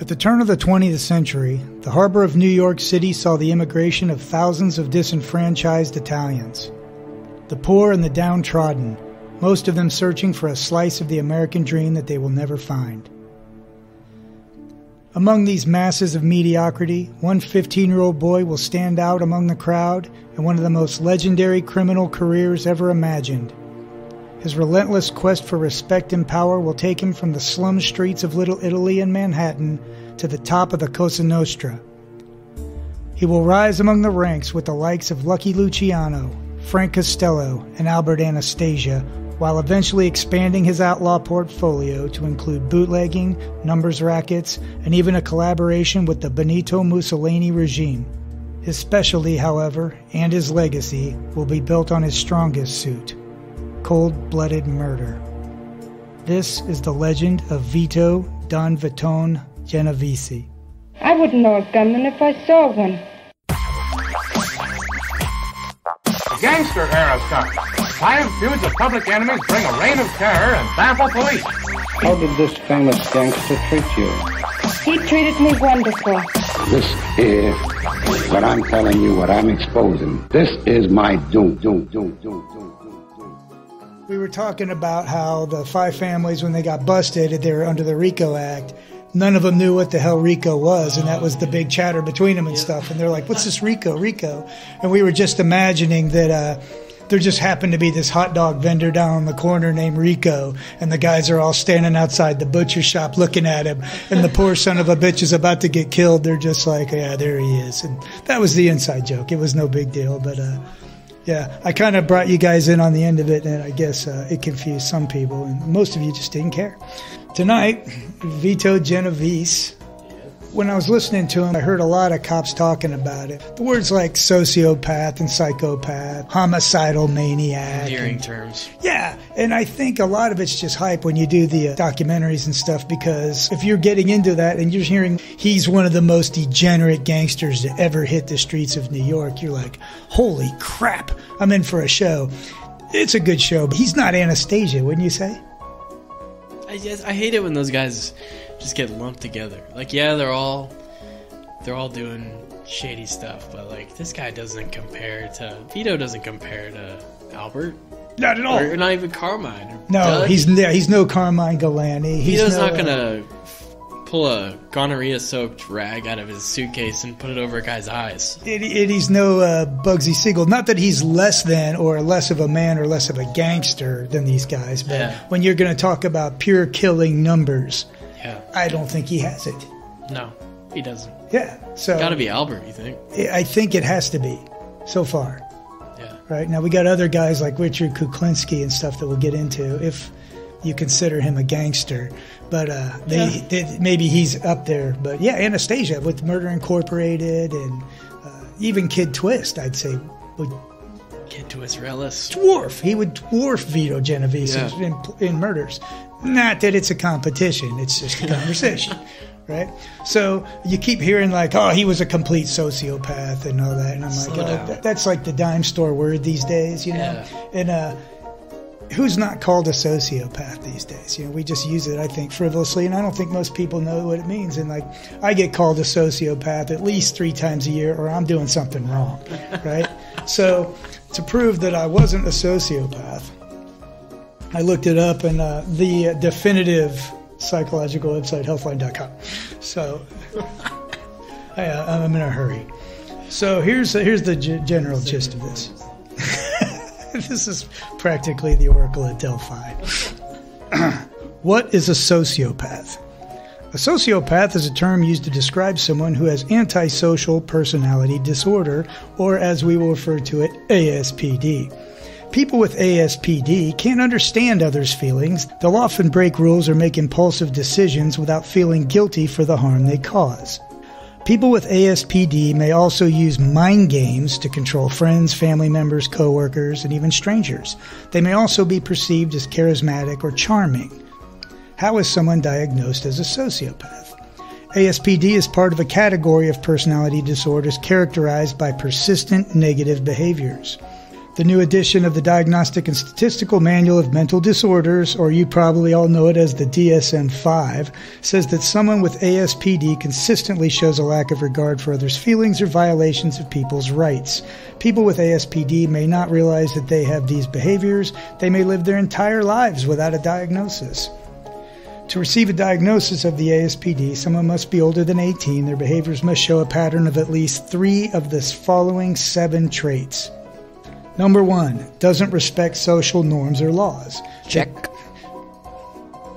At the turn of the 20th century, the harbor of New York City saw the immigration of thousands of disenfranchised Italians. The poor and the downtrodden, most of them searching for a slice of the American dream that they will never find. Among these masses of mediocrity, one 15 year old boy will stand out among the crowd in one of the most legendary criminal careers ever imagined. His relentless quest for respect and power will take him from the slum streets of Little Italy and Manhattan to the top of the Cosa Nostra. He will rise among the ranks with the likes of Lucky Luciano, Frank Costello, and Albert Anastasia, while eventually expanding his outlaw portfolio to include bootlegging, numbers rackets, and even a collaboration with the Benito Mussolini regime. His specialty, however, and his legacy will be built on his strongest suit cold blooded murder. This is the legend of Vito Don Vitone Genovese. I wouldn't know a gunman if I saw one. Gangster era stuff. Violent feuds of public enemies bring a reign of terror and baffle police. How did this famous gangster treat you? He treated me wonderful. This is what I'm telling you, what I'm exposing. This is my doom, doom, doom, doom, doom, doom, doom. We were talking about how the five families, when they got busted, they were under the RICO Act. None of them knew what the hell RICO was, and that was the big chatter between them and stuff. And they're like, "What's this RICO? RICO?" And we were just imagining that uh, there just happened to be this hot dog vendor down on the corner named Rico, and the guys are all standing outside the butcher shop looking at him, and the poor son of a bitch is about to get killed. They're just like, "Yeah, there he is," and that was the inside joke. It was no big deal, but. Uh, yeah, I kind of brought you guys in on the end of it, and I guess uh, it confused some people, and most of you just didn't care. Tonight, Vito Genovese. When I was listening to him, I heard a lot of cops talking about it. The words like sociopath and psychopath, homicidal maniac. Endearing and- terms. yeah, and I think a lot of it's just hype when you do the uh, documentaries and stuff because if you're getting into that and you're hearing he's one of the most degenerate gangsters to ever hit the streets of New York, you're like, holy crap, I'm in for a show. It's a good show, but he's not Anastasia, wouldn't you say? I just I hate it when those guys just get lumped together. Like yeah, they're all they're all doing shady stuff, but like this guy doesn't compare to Vito doesn't compare to Albert Not at all. or not even Carmine. No, Doug. he's yeah, he's no Carmine Galante. He's Vito's no, not uh, gonna pull a gonorrhea soaked rag out of his suitcase and put it over a guy's eyes. It, it, he's no uh, Bugsy Siegel. Not that he's less than or less of a man or less of a gangster than these guys, but Yeah. when you're going to talk about pure killing numbers, Yeah, I don't think he has it. no, he doesn't. Yeah, so Got to be Albert, you think? I think it has to be so far. Yeah. Right now, we got other guys like Richard Kuklinski and stuff that we'll get into if you consider him a gangster. But uh, they, Yeah. they maybe he's up there. But yeah, Anastasia with Murder Incorporated and uh, even Kid Twist, I'd say would Get to Israelis. dwarf. He would dwarf Vito Genovese Yeah. in, in murders. Not that it's a competition; it's just a conversation, right? So you keep hearing like, "Oh, he was a complete sociopath" and all that, and I'm like, oh, that, "That's like the dime store word these days," you know? Yeah. And uh, who's not called a sociopath these days? You know, we just use it, I think, frivolously, and I don't think most people know what it means. And like, I get called a sociopath at least three times a year, or I'm doing something wrong, right? so, to prove that I wasn't a sociopath, I looked it up, and uh, the definitive psychological website, healthline.com. So, I, uh, I'm in a hurry. So here's here's the g- general gist of this. this is practically the Oracle at Delphi. what is a sociopath? A sociopath is a term used to describe someone who has antisocial personality disorder, or as we will refer to it, ASPD. People with ASPD can't understand others' feelings. They'll often break rules or make impulsive decisions without feeling guilty for the harm they cause. People with ASPD may also use mind games to control friends, family members, coworkers, and even strangers. They may also be perceived as charismatic or charming. How is someone diagnosed as a sociopath? ASPD is part of a category of personality disorders characterized by persistent negative behaviors. The new edition of the Diagnostic and Statistical Manual of Mental Disorders, or you probably all know it as the DSM 5, says that someone with ASPD consistently shows a lack of regard for others' feelings or violations of people's rights. People with ASPD may not realize that they have these behaviors, they may live their entire lives without a diagnosis. To receive a diagnosis of the ASPD, someone must be older than 18. Their behaviors must show a pattern of at least three of the following seven traits. Number one, doesn't respect social norms or laws. Check.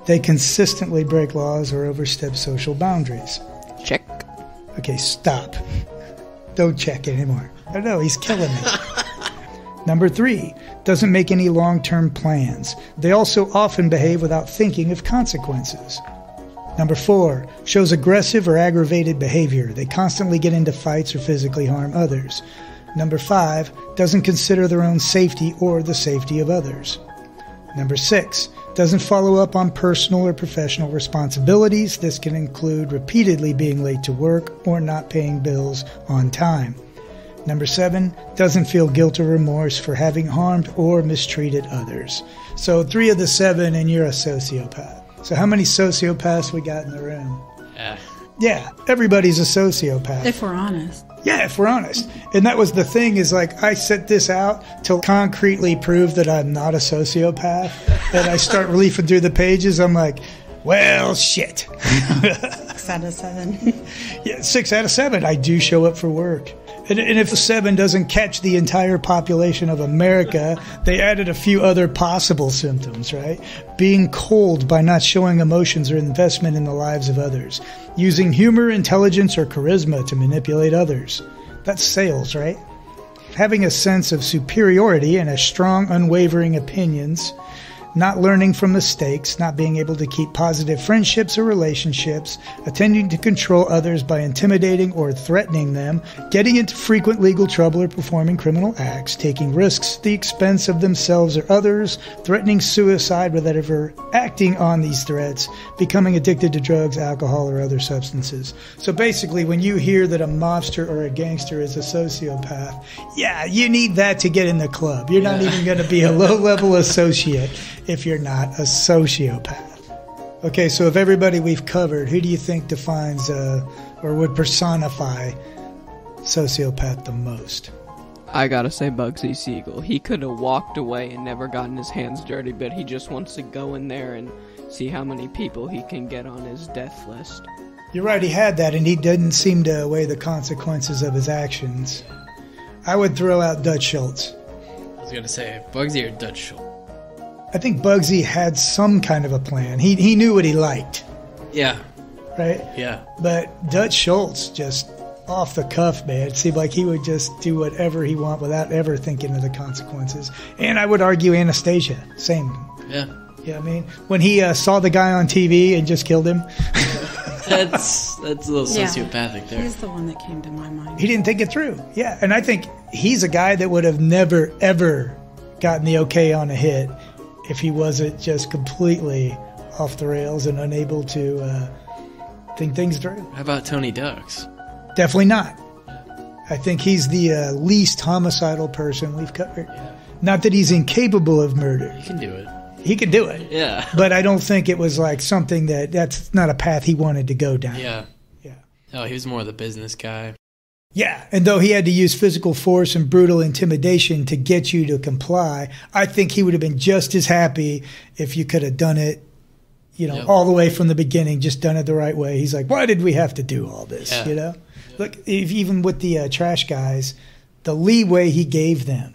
They consistently break laws or overstep social boundaries. Check. Okay, stop. Don't check anymore. I know, he's killing me. Number three, doesn't make any long term plans. They also often behave without thinking of consequences. Number four, shows aggressive or aggravated behavior. They constantly get into fights or physically harm others. Number five, doesn't consider their own safety or the safety of others. Number six, doesn't follow up on personal or professional responsibilities. This can include repeatedly being late to work or not paying bills on time. Number seven, doesn't feel guilt or remorse for having harmed or mistreated others. So three of the seven, and you're a sociopath. So how many sociopaths we got in the room? Yeah. Yeah, everybody's a sociopath. If we're honest. Yeah, if we're honest. And that was the thing is like I set this out to concretely prove that I'm not a sociopath. and I start leafing through the pages. I'm like, well, shit. Six out of seven. yeah, six out of seven. I do show up for work. And, and if seven doesn't catch the entire population of America, they added a few other possible symptoms, right? Being cold by not showing emotions or investment in the lives of others, using humor, intelligence, or charisma to manipulate others. That's sales, right? Having a sense of superiority and a strong, unwavering opinions not learning from mistakes, not being able to keep positive friendships or relationships, attempting to control others by intimidating or threatening them, getting into frequent legal trouble or performing criminal acts, taking risks at the expense of themselves or others, threatening suicide without ever acting on these threats, becoming addicted to drugs, alcohol, or other substances. So basically, when you hear that a mobster or a gangster is a sociopath, yeah, you need that to get in the club. You're not even going to be a low level associate if you're not a sociopath. Okay, so of everybody we've covered, who do you think defines uh, or would personify sociopath the most? I gotta say, Bugsy Siegel. He could have walked away and never gotten his hands dirty, but he just wants to go in there and see how many people he can get on his death list. You're right, he had that, and he didn't seem to weigh the consequences of his actions. I would throw out Dutch Schultz. I was gonna say Bugsy or Dutch Schultz. I think Bugsy had some kind of a plan. He he knew what he liked, Yeah. right? Yeah. But Dutch Schultz just off the cuff, man. It seemed like he would just do whatever he want without ever thinking of the consequences. And I would argue Anastasia, same. Yeah. Yeah, I mean, when he uh, saw the guy on TV and just killed him, That's that's a little Yeah. sociopathic there. He's the one that came to my mind. he didn't think it through. Yeah, and I think he's a guy that would have never ever gotten the okay on a hit if he wasn't just completely off the rails and unable to uh, think things through. How about Tony Ducks? Definitely not. I think he's the uh, least homicidal person we've covered. Not that he's incapable of murder. He can do it. He can do it. Yeah. But I don't think it was like something that that's not a path he wanted to go down. Yeah. Yeah. Oh, he was more of the business guy. Yeah, and though he had to use physical force and brutal intimidation to get you to comply, I think he would have been just as happy if you could have done it, you know, Yep. all the way from the beginning, just done it the right way. He's like, why did we have to do all this? Yeah. You know, look, if, even with the uh, trash guys, the leeway he gave them,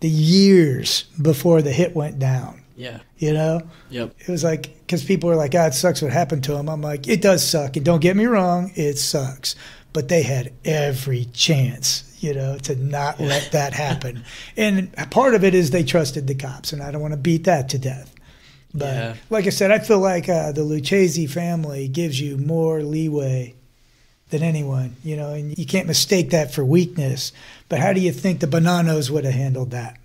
the years before the hit went down. Yeah. You know, Yep. it was like because people were like, "Ah, it sucks what happened to him." I'm like, it does suck, and don't get me wrong, it sucks. But they had every chance, you know, to not let that happen. And part of it is they trusted the cops, and I don't want to beat that to death. But Yeah. like I said, I feel like uh, the Lucchese family gives you more leeway than anyone, you know, and you can't mistake that for weakness. But how do you think the Bonannos would have handled that?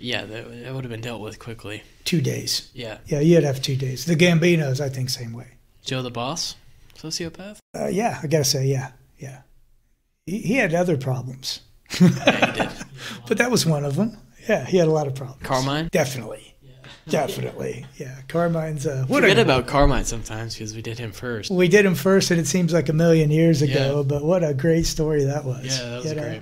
Yeah, that, that would have been dealt with quickly. Two days. Yeah. Yeah, you'd have two days. The Gambinos, I think, same way. Joe the boss, sociopath. Uh, yeah, I gotta say, yeah, yeah. He, he had other problems, Yeah, he did. but that was one of them. Yeah, he had a lot of problems. Carmine. Definitely. Definitely. Yeah. Carmine's uh what Forget about Carmine sometimes because we did him first. we did him first and it seems like a million years ago, Yeah. but what a great story that was. Yeah, that was You know?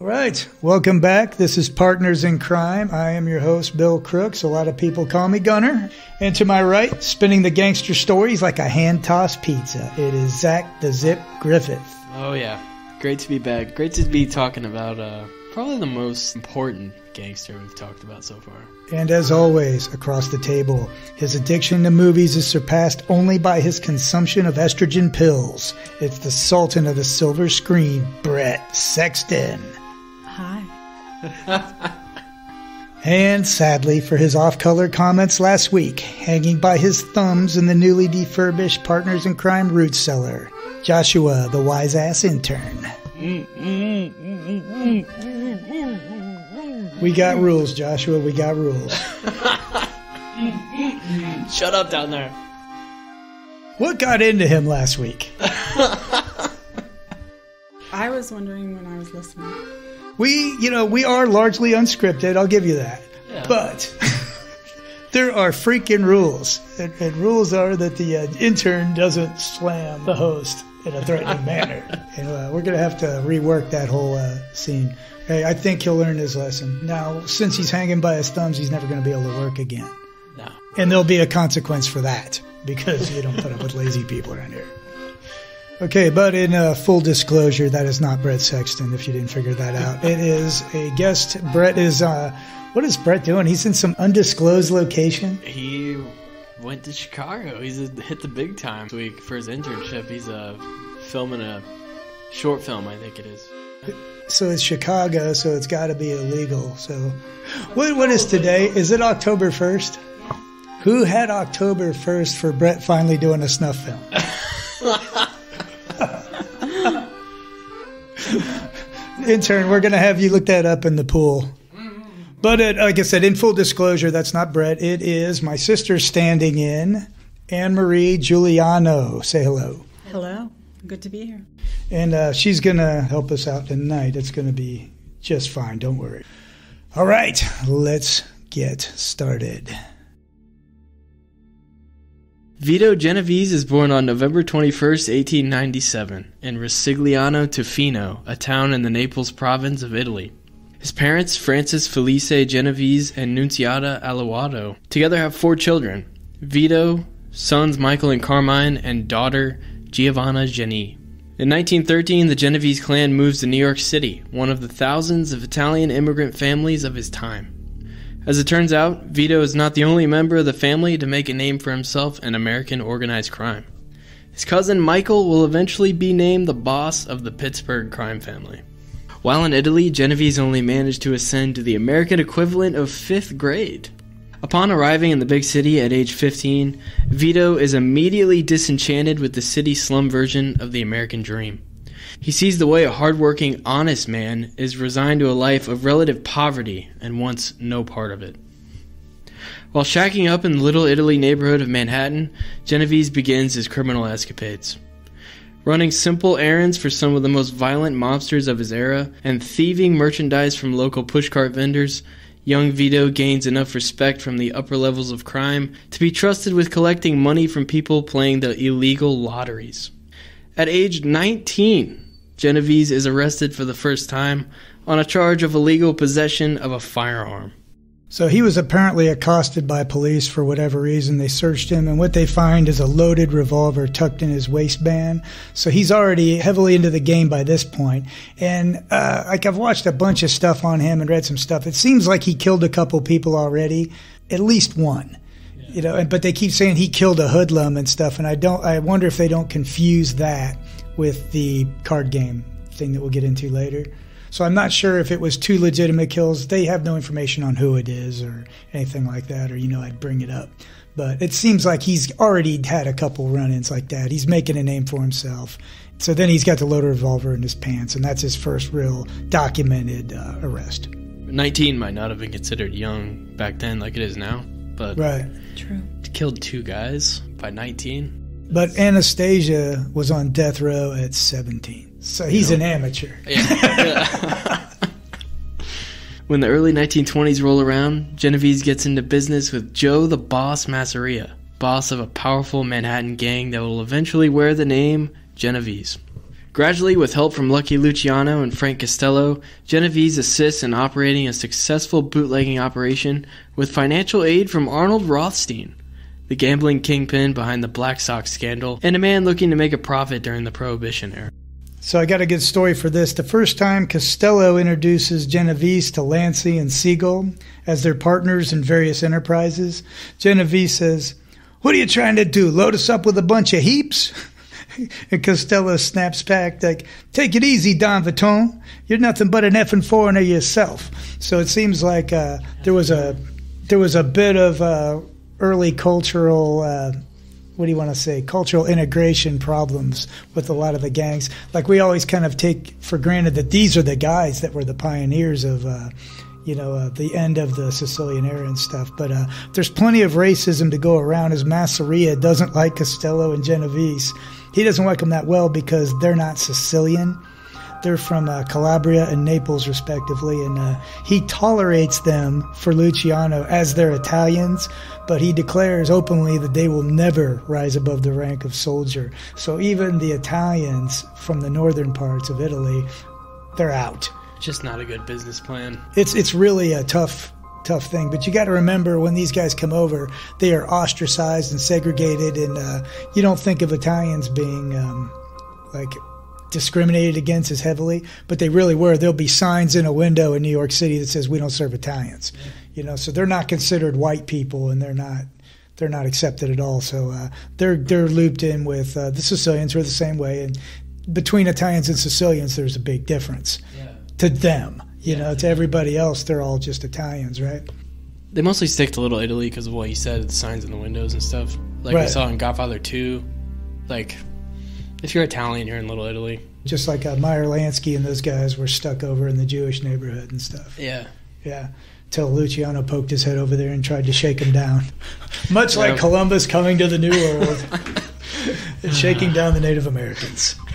All right. Welcome back. This is Partners in Crime. I am your host, Bill Crooks. A lot of people call me Gunner. And to my right, spinning the gangster stories like a hand tossed pizza, it is Zach the Zip Griffith. Oh yeah, great to be back. Great to be talking about uh, probably the most important gangster we've talked about so far. And as always, across the table, his addiction to movies is surpassed only by his consumption of estrogen pills. It's the sultan of the silver screen, Brett Sexton. Hi. And sadly, for his off color comments last week, hanging by his thumbs in the newly defurbished Partners in Crime root cellar, Joshua, the wise ass intern. We got rules, Joshua. We got rules. Shut up down there. What got into him last week? I was wondering when I was listening. We, you know, we are largely unscripted. I'll give you that. Yeah. But there are freaking rules, and, and rules are that the uh, intern doesn't slam the host in a threatening manner. And uh, we're gonna have to rework that whole uh, scene. Hey, I think he'll learn his lesson. Now, since he's hanging by his thumbs, he's never gonna be able to work again, No. and there'll be a consequence for that because you don't put up with lazy people around here. Okay, but in uh, full disclosure, that is not Brett Sexton. If you didn't figure that out, it is a guest. Brett is. Uh, what is Brett doing? He's in some undisclosed location. He went to Chicago. He's a, hit the big time this week for his internship. He's uh, filming a short film, I think it is. So it's Chicago, so it's got to be illegal. So, what what is today? Is it October first? Who had October first for Brett finally doing a snuff film? Intern, we're gonna have you look that up in the pool. But it, like I said, in full disclosure, that's not Brett. It is my sister standing in, Anne Marie Giuliano. Say hello. Hello. Good to be here. And uh, she's going to help us out tonight. It's going to be just fine. Don't worry. All right, let's get started. Vito Genovese is born on November 21, 1897, in Rosigliano Tufino, a town in the Naples province of Italy. His parents, Francis Felice Genovese and Nunziata Aluato, together have four children Vito, sons Michael and Carmine, and daughter Giovanna Geni. In 1913, the Genovese clan moves to New York City, one of the thousands of Italian immigrant families of his time. As it turns out, Vito is not the only member of the family to make a name for himself in American organized crime. His cousin Michael will eventually be named the boss of the Pittsburgh crime family. While in Italy, Genovese only managed to ascend to the American equivalent of fifth grade. Upon arriving in the big city at age 15, Vito is immediately disenchanted with the city slum version of the American dream. He sees the way a hardworking, honest man is resigned to a life of relative poverty and wants no part of it. While shacking up in the Little Italy neighborhood of Manhattan, Genovese begins his criminal escapades. Running simple errands for some of the most violent mobsters of his era and thieving merchandise from local pushcart vendors, young Vito gains enough respect from the upper levels of crime to be trusted with collecting money from people playing the illegal lotteries. At age 19, Genovese is arrested for the first time on a charge of illegal possession of a firearm. So he was apparently accosted by police for whatever reason. They searched him, and what they find is a loaded revolver tucked in his waistband. So he's already heavily into the game by this point. And uh, like I've watched a bunch of stuff on him and read some stuff. It seems like he killed a couple people already, at least one. You know, and- but they keep saying he killed a hoodlum and stuff, and I don't. I wonder if they don't confuse that with the card game thing that we'll get into later. So I'm not sure if it was two legitimate kills. They have no information on who it is or anything like that, or you know, I'd bring it up. But it seems like he's already had a couple run-ins like that. He's making a name for himself. So then he's got the loaded revolver in his pants, and that's his first real documented uh, arrest. 19 might not have been considered young back then like it is now, but Right. True. killed two guys by 19. But Anastasia was on death row at 17. So he's an amateur. Yeah. When the early 1920s roll around, Genovese gets into business with Joe the Boss Masseria, boss of a powerful Manhattan gang that will eventually wear the name Genovese. Gradually, with help from Lucky Luciano and Frank Costello, Genovese assists in operating a successful bootlegging operation with financial aid from Arnold Rothstein, the gambling kingpin behind the Black Sox scandal, and a man looking to make a profit during the Prohibition era. So I got a good story for this. The first time Costello introduces Genovese to Lansky and Siegel as their partners in various enterprises, Genovese says, What are you trying to do? Load us up with a bunch of heaps? and Costello snaps back like, "Take it easy, Don Vitone. You're nothing but an effing foreigner yourself." So it seems like uh, there was a there was a bit of uh, early cultural. Uh, what do you want to say? Cultural integration problems with a lot of the gangs. Like we always kind of take for granted that these are the guys that were the pioneers of. Uh, you know, uh, the end of the Sicilian era and stuff. But uh, there's plenty of racism to go around as Masseria doesn't like Costello and Genovese he doesn't like them that well because they're not Sicilian. They're from uh, Calabria and Naples, respectively, and uh, he tolerates them for Luciano as they're Italians, but he declares openly that they will never rise above the rank of soldier. So even the Italians from the northern parts of Italy, they're out. Just not a good business plan. It's it's really a tough tough thing. But you got to remember when these guys come over, they are ostracized and segregated, and uh, you don't think of Italians being um, like discriminated against as heavily, but they really were. There'll be signs in a window in New York City that says we don't serve Italians. You know, so they're not considered white people, and they're not they're not accepted at all. So uh, they're they're looped in with uh, the Sicilians who are the same way, and between Italians and Sicilians, there's a big difference yeah. to them. You know, to everybody else, they're all just Italians, right? They mostly stick to Little Italy because of what you said, the signs in the windows and stuff. Like right. we saw in Godfather 2. Like, if you're Italian, you're in Little Italy. Just like uh, Meyer Lansky and those guys were stuck over in the Jewish neighborhood and stuff. Yeah. Yeah. Till Luciano poked his head over there and tried to shake him down. Much like Columbus coming to the New World and shaking down the Native Americans.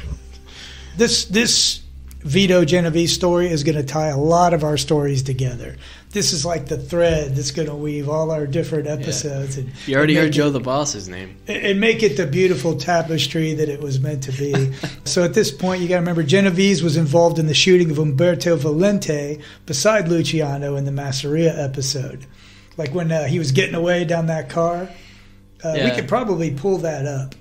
This this Vito Genovese story is going to tie a lot of our stories together. This is like the thread that's going to weave all our different episodes. Yeah. And, you already heard Joe the Boss's name. And make it the beautiful tapestry that it was meant to be. so at this point, you got to remember Genovese was involved in the shooting of Umberto Valenti beside Luciano in the Masseria episode. Like when uh, he was getting away down that car. Uh, yeah. We could probably pull that up.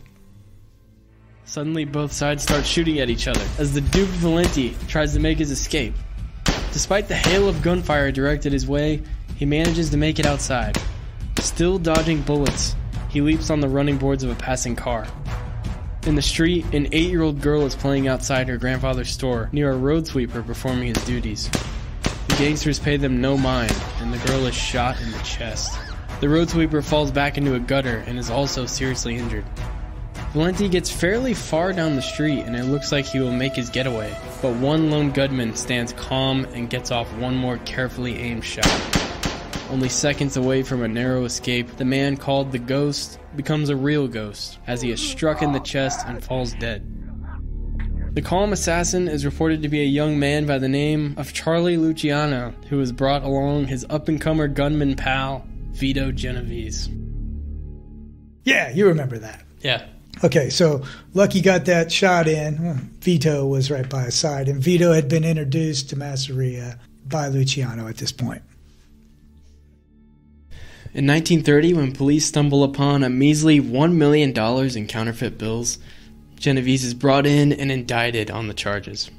Suddenly, both sides start shooting at each other as the Duke Valenti tries to make his escape. Despite the hail of gunfire directed his way, he manages to make it outside. Still dodging bullets, he leaps on the running boards of a passing car. In the street, an eight year old girl is playing outside her grandfather's store near a road sweeper performing his duties. The gangsters pay them no mind, and the girl is shot in the chest. The road sweeper falls back into a gutter and is also seriously injured. Valenti gets fairly far down the street and it looks like he will make his getaway, but one lone gunman stands calm and gets off one more carefully aimed shot. Only seconds away from a narrow escape, the man called the Ghost becomes a real ghost as he is struck in the chest and falls dead. The calm assassin is reported to be a young man by the name of Charlie Luciano, who has brought along his up and comer gunman pal, Vito Genovese. Yeah, you remember that. Yeah. Okay, so Lucky got that shot in. Vito was right by his side, and Vito had been introduced to Masseria by Luciano at this point. In 1930, when police stumble upon a measly $1 million in counterfeit bills, Genovese is brought in and indicted on the charges.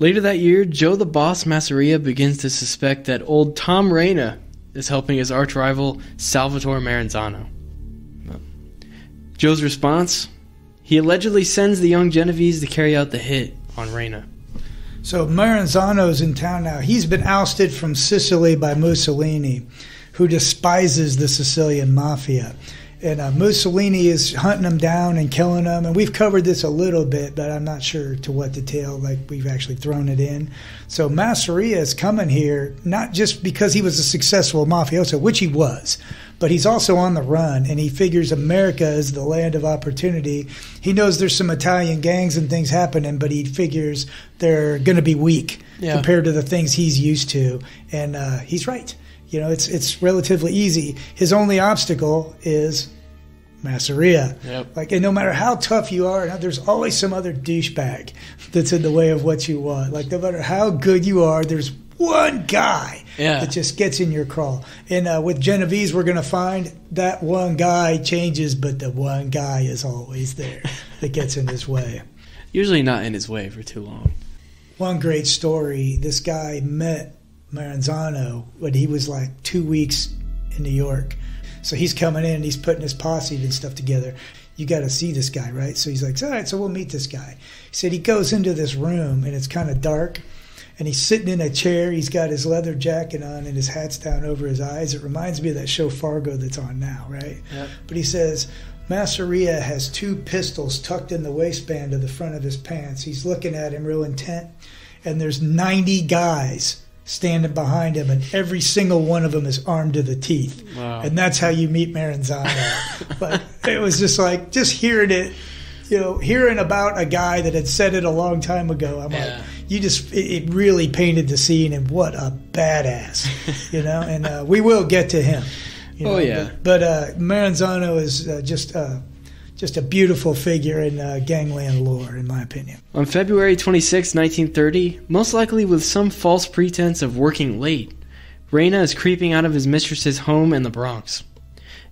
Later that year, Joe the Boss Masseria begins to suspect that old Tom Reina is helping his arch rival Salvatore Maranzano. Joe's response? He allegedly sends the young Genovese to carry out the hit on Reina. So Maranzano's in town now. He's been ousted from Sicily by Mussolini, who despises the Sicilian mafia. And uh, Mussolini is hunting them down and killing them. And we've covered this a little bit, but I'm not sure to what detail, like we've actually thrown it in. So Masseria is coming here, not just because he was a successful mafioso, which he was, but he's also on the run, and he figures America is the land of opportunity. He knows there's some Italian gangs and things happening, but he figures they're going to be weak Yeah. compared to the things he's used to, and uh, he's right. You know, it's it's relatively easy. His only obstacle is Masseria. Yep. Like, and no matter how tough you are, there's always some other douchebag that's in the way of what you want. Like, no matter how good you are, there's one guy Yeah. that just gets in your crawl. And uh, with Genovese, we're going to find that one guy changes, but the one guy is always there that gets in his way. Usually not in his way for too long. One great story this guy met Maranzano when he was like two weeks in New York. So he's coming in, and he's putting his posse and stuff together. You got to see this guy, right? So he's like, all right, so we'll meet this guy. He said he goes into this room and it's kind of dark and he's sitting in a chair. He's got his leather jacket on and his hat's down over his eyes. It reminds me of that show Fargo that's on now, right? Yep. But he says Masseria has two pistols tucked in the waistband of the front of his pants. He's looking at him real intent, and there's 90 guys standing behind him, and every single one of them is armed to the teeth. Wow. And that's how you meet Maranzano. but it was just like, just hearing it, you know, hearing about a guy that had said it a long time ago. I'm Yeah. like, you just, it, it really painted the scene, and what a badass, you know. And uh, we will get to him. You Oh, yeah. But, but uh, Maranzano is uh, just, uh, just a beautiful figure in uh, gangland lore, in my opinion. On February 26, 1930, most likely with some false pretense of working late, Reina is creeping out of his mistress's home in the Bronx.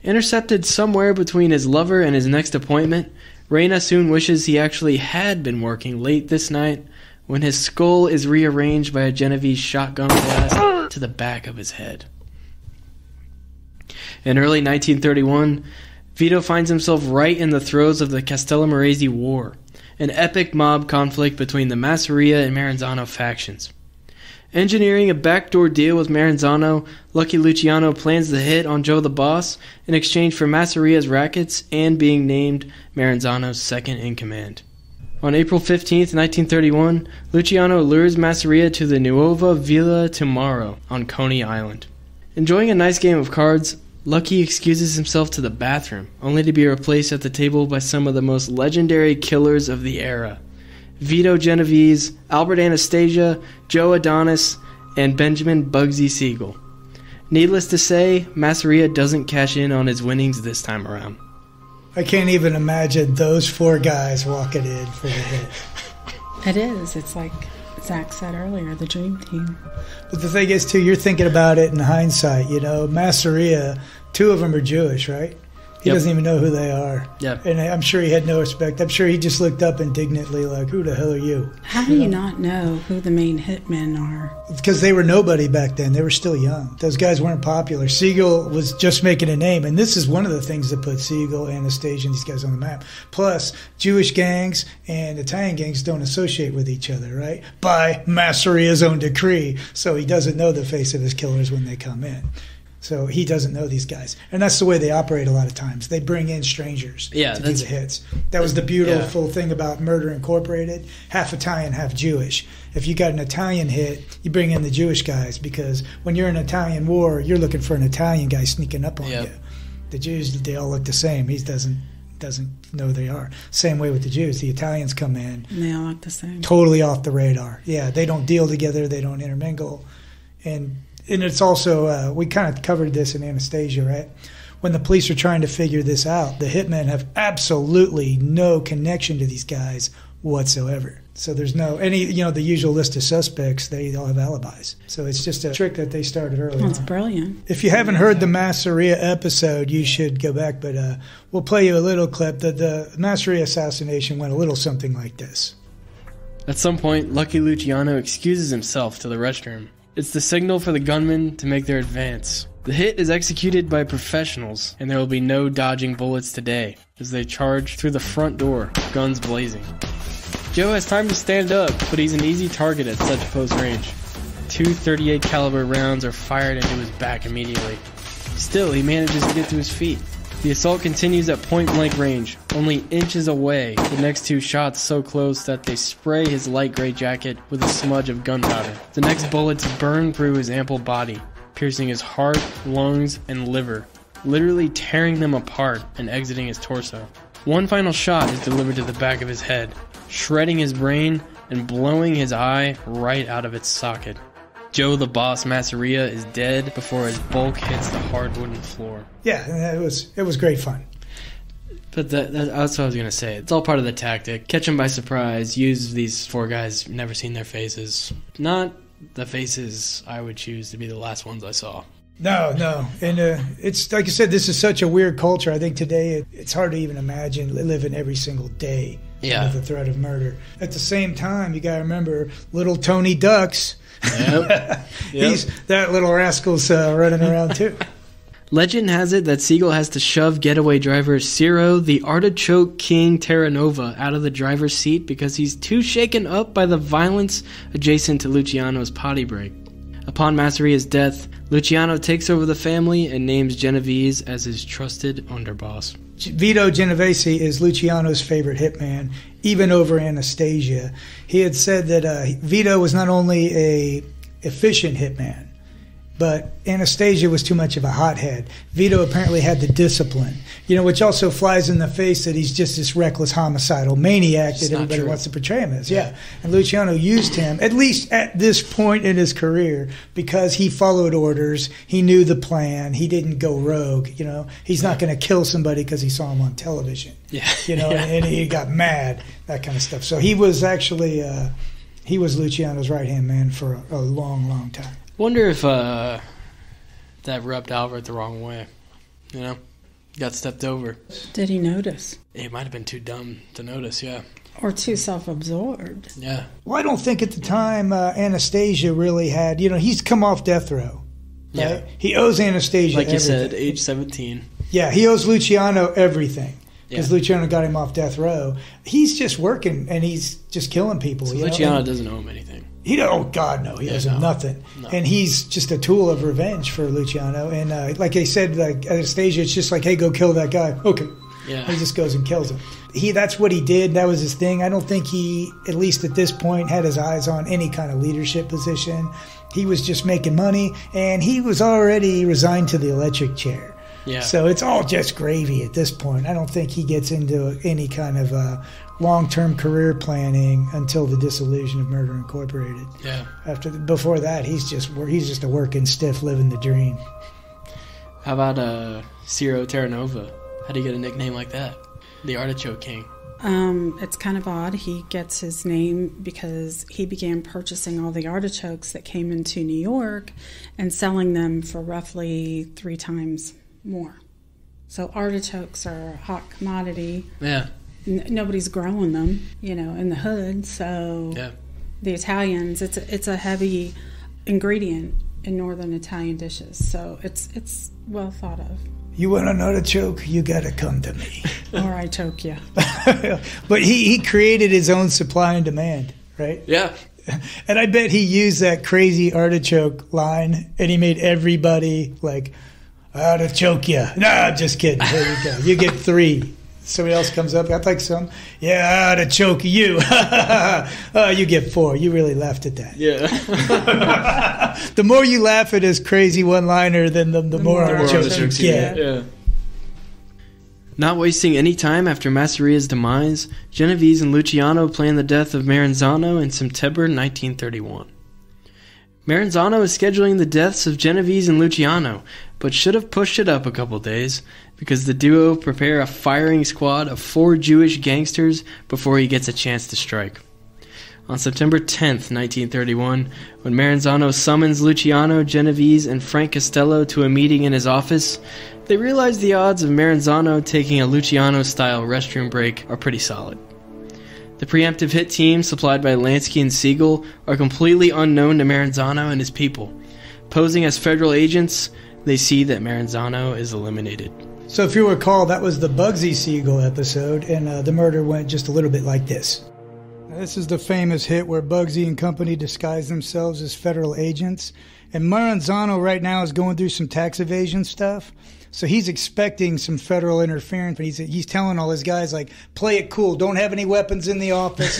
Intercepted somewhere between his lover and his next appointment, Reina soon wishes he actually had been working late this night when his skull is rearranged by a Genovese shotgun blast to the back of his head. In early 1931, Vito finds himself right in the throes of the Castellammarese War, an epic mob conflict between the Masseria and Maranzano factions. Engineering a backdoor deal with Maranzano, Lucky Luciano plans the hit on Joe the Boss in exchange for Masseria's rackets and being named Maranzano's second in command. On April 15, 1931, Luciano lures Masseria to the Nuova Villa Tammaro on Coney Island. Enjoying a nice game of cards, Lucky excuses himself to the bathroom, only to be replaced at the table by some of the most legendary killers of the era Vito Genovese, Albert Anastasia, Joe Adonis, and Benjamin Bugsy Siegel. Needless to say, Masseria doesn't cash in on his winnings this time around. I can't even imagine those four guys walking in for the hit. It is. It's like Zach said earlier, the dream team. But the thing is, too, you're thinking about it in hindsight. You know, Masseria, two of them are Jewish, right? He Yep. doesn't even know who they are. Yeah. And I'm sure he had no respect. I'm sure he just looked up indignantly, like, who the hell are you? How do you not know who the main hitmen are? Because they were nobody back then. They were still young. Those guys weren't popular. Siegel was just making a name. And this is one of the things that put Siegel, Anastasia, and these guys on the map. Plus, Jewish gangs and Italian gangs don't associate with each other, right? By Masseria's own decree. So he doesn't know the face of his killers when they come in. So he doesn't know these guys. And that's the way they operate a lot of times. They bring in strangers Yeah, to do the hits. That was the beautiful thing about Murder Incorporated half Italian, half Jewish. If you got an Italian hit, you bring in the Jewish guys because when you're in an Italian war, you're looking for an Italian guy sneaking up on Yep. you. The Jews, they all look the same. He doesn't doesn't know they are. Same way with the Jews. The Italians come in And they all look the same. totally off the radar. Yeah, they don't deal together. They don't intermingle, and and it's also uh, we kind of covered this in Anastasia, right? When the police are trying to figure this out, the hitmen have absolutely no connection to these guys whatsoever. So there's no any you know the usual list of suspects. They all have alibis. So it's just a trick that they started early. That's on. brilliant. If you haven't heard the Masseria episode, you should go back. But uh, we'll play you a little clip. The the Masseria assassination went a little something like this. At some point, Lucky Luciano excuses himself to the restroom. It's the signal for the gunmen to make their advance. The hit is executed by professionals, and there will be no dodging bullets today as they charge through the front door, guns blazing. Joe has time to stand up, but he's an easy target at such close range. Two 38 caliber rounds are fired into his back immediately. Still, he manages to get to his feet. The assault continues at point blank range, only inches away. The next two shots so close that they spray his light gray jacket with a smudge of gunpowder. The next bullets burn through his ample body, piercing his heart, lungs, and liver. literally tearing them apart and exiting his torso. One final shot is delivered to the back of his head, shredding his brain and blowing his eye right out of its socket. Joe the Boss Masseria is dead before his bulk hits the hard wooden floor. Yeah, it was it was great fun. But that, that, that's what I was gonna say. It's all part of the tactic. Catch them by surprise. Use these four guys. Never seen their faces. Not the faces I would choose to be the last ones I saw. No, no, and uh, it's like I said, this is such a weird culture. I think today it, it's hard to even imagine living every single day Yeah. with the threat of murder. At the same time, you got to remember little Tony Ducks. Yep. He's that little rascal's uh, running around too. Legend has it that Siegel has to shove getaway driver Ciro, the artichoke king Terranova, out of the driver's seat because he's too shaken up by the violence adjacent to Luciano's potty break. Upon Masseria's death, Luciano takes over the family and names Genovese as his trusted underboss. Vito Genovese is Luciano's favorite hitman, even over Anastasia. He had said that uh, Vito was not only a efficient hitman, but Anastasia was too much of a hothead. Vito apparently had the discipline, you know, which also flies in the face that he's just this reckless homicidal maniac It's that everybody true. wants to portray him as. Yeah. And Luciano used him, at least at this point in his career, because he followed orders. He knew the plan. He didn't go rogue, you know. He's not going to kill somebody because he saw him on television Yeah. you know, Yeah. and, and he got mad, that kind of stuff. So he was actually uh, he was Luciano's right hand man for a, a long, long time. Wonder if uh, that rubbed Albert the wrong way. You know? Got stepped over. Did he notice? It might have been too dumb to notice, yeah. Or too self absorbed? Yeah. Well, I don't think at the time uh, Anastasia really had. You know, he's come off death row. Yeah. He owes Anastasia. Like you everything. said, age 17. Yeah, he owes Luciano everything because Yeah. Luciano got him off death row. He's just working and he's just killing people. So you know? Luciano And doesn't owe him anything. He don't. Oh God, no. He Yeah, him no. nothing. No. And he's just a tool of revenge for Luciano. And uh, like I said, like Anastasia, it's just like, hey, go kill that guy. Okay. Yeah. He just goes and kills him. He that's what he did. That was his thing. I don't think he, at least at this point, had his eyes on any kind of leadership position. He was just making money, and he was already resigned to the electric chair. Yeah. So it's all just gravy at this point. I don't think he gets into any kind of uh, long-term career planning until the dissolution of Murder Incorporated. yeah. After the, before that, he's just he's just a working stiff, living the dream. How about uh, Ciro Terranova? How do you get a nickname like that? The Artichoke King. Um, it's kind of odd. He gets his name because he began purchasing all the artichokes that came into New York and selling them for roughly three times more. So artichokes are a hot commodity. Yeah. N- nobody's growing them, you know, in the hood. So Yeah. the Italians, it's a, it's a heavy ingredient in northern Italian dishes. So it's it's well thought of. You want an artichoke? You gotta come to me. Or I choke you. but he, he created his own supply and demand, right? Yeah. And I bet he used that crazy artichoke line, and he made everybody like, "Artichoke you." No, I'm just kidding. There you go. You get three. Somebody else comes up. I'd like some. Yeah, to choke you. oh, you get four. You really laughed at that. Yeah. The more you laugh at his crazy one-liner, then the, the, more, more artichokes artichokes you you get. yeah. Not wasting any time after Masseria's demise, Genovese and Luciano plan the death of Maranzano in September 1931. Maranzano is scheduling the deaths of Genovese and Luciano, but should have pushed it up a couple days because the duo prepare a firing squad of four Jewish gangsters before he gets a chance to strike. On September 10th, 1931, when Maranzano summons Luciano, Genovese, and Frank Costello to a meeting in his office, they realize the odds of Maranzano taking a Luciano style restroom break are pretty solid. The preemptive hit team, supplied by Lansky and Siegel, are completely unknown to Maranzano and his people. Posing as federal agents, they see that Maranzano is eliminated. So, if you recall, that was the Bugsy Siegel episode, and uh, the murder went just a little bit like this. Now, this is the famous hit where Bugsy and company disguise themselves as federal agents, and Maranzano right now is going through some tax evasion stuff. So he's expecting some federal interference. He's he's telling all his guys like, play it cool, don't have any weapons in the office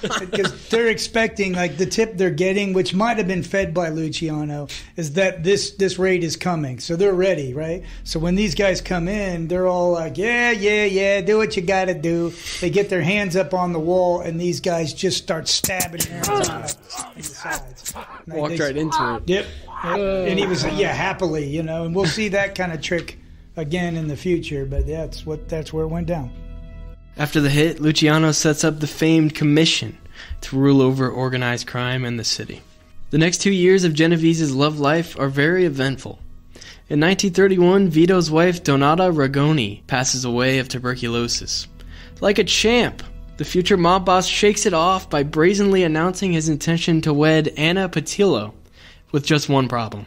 because they're expecting like the tip they're getting, which might have been fed by Luciano, is that this this raid is coming. So they're ready, right? So when these guys come in, they're all like, yeah, yeah, yeah, do what you got to do. They get their hands up on the wall, and these guys just start stabbing him in the sides. And Walked right into it. Yep. Yep. And he was yeah happily, you know, and we'll see that kind of trick again in the future. But that's what that's where it went down. After the hit, Luciano sets up the famed commission to rule over organized crime in the city. The next two years of Genovese's love life are very eventful. In 1931, Vito's wife Donata Ragone passes away of tuberculosis. Like a champ, the future mob boss shakes it off by brazenly announcing his intention to wed Anna Petillo, with just one problem.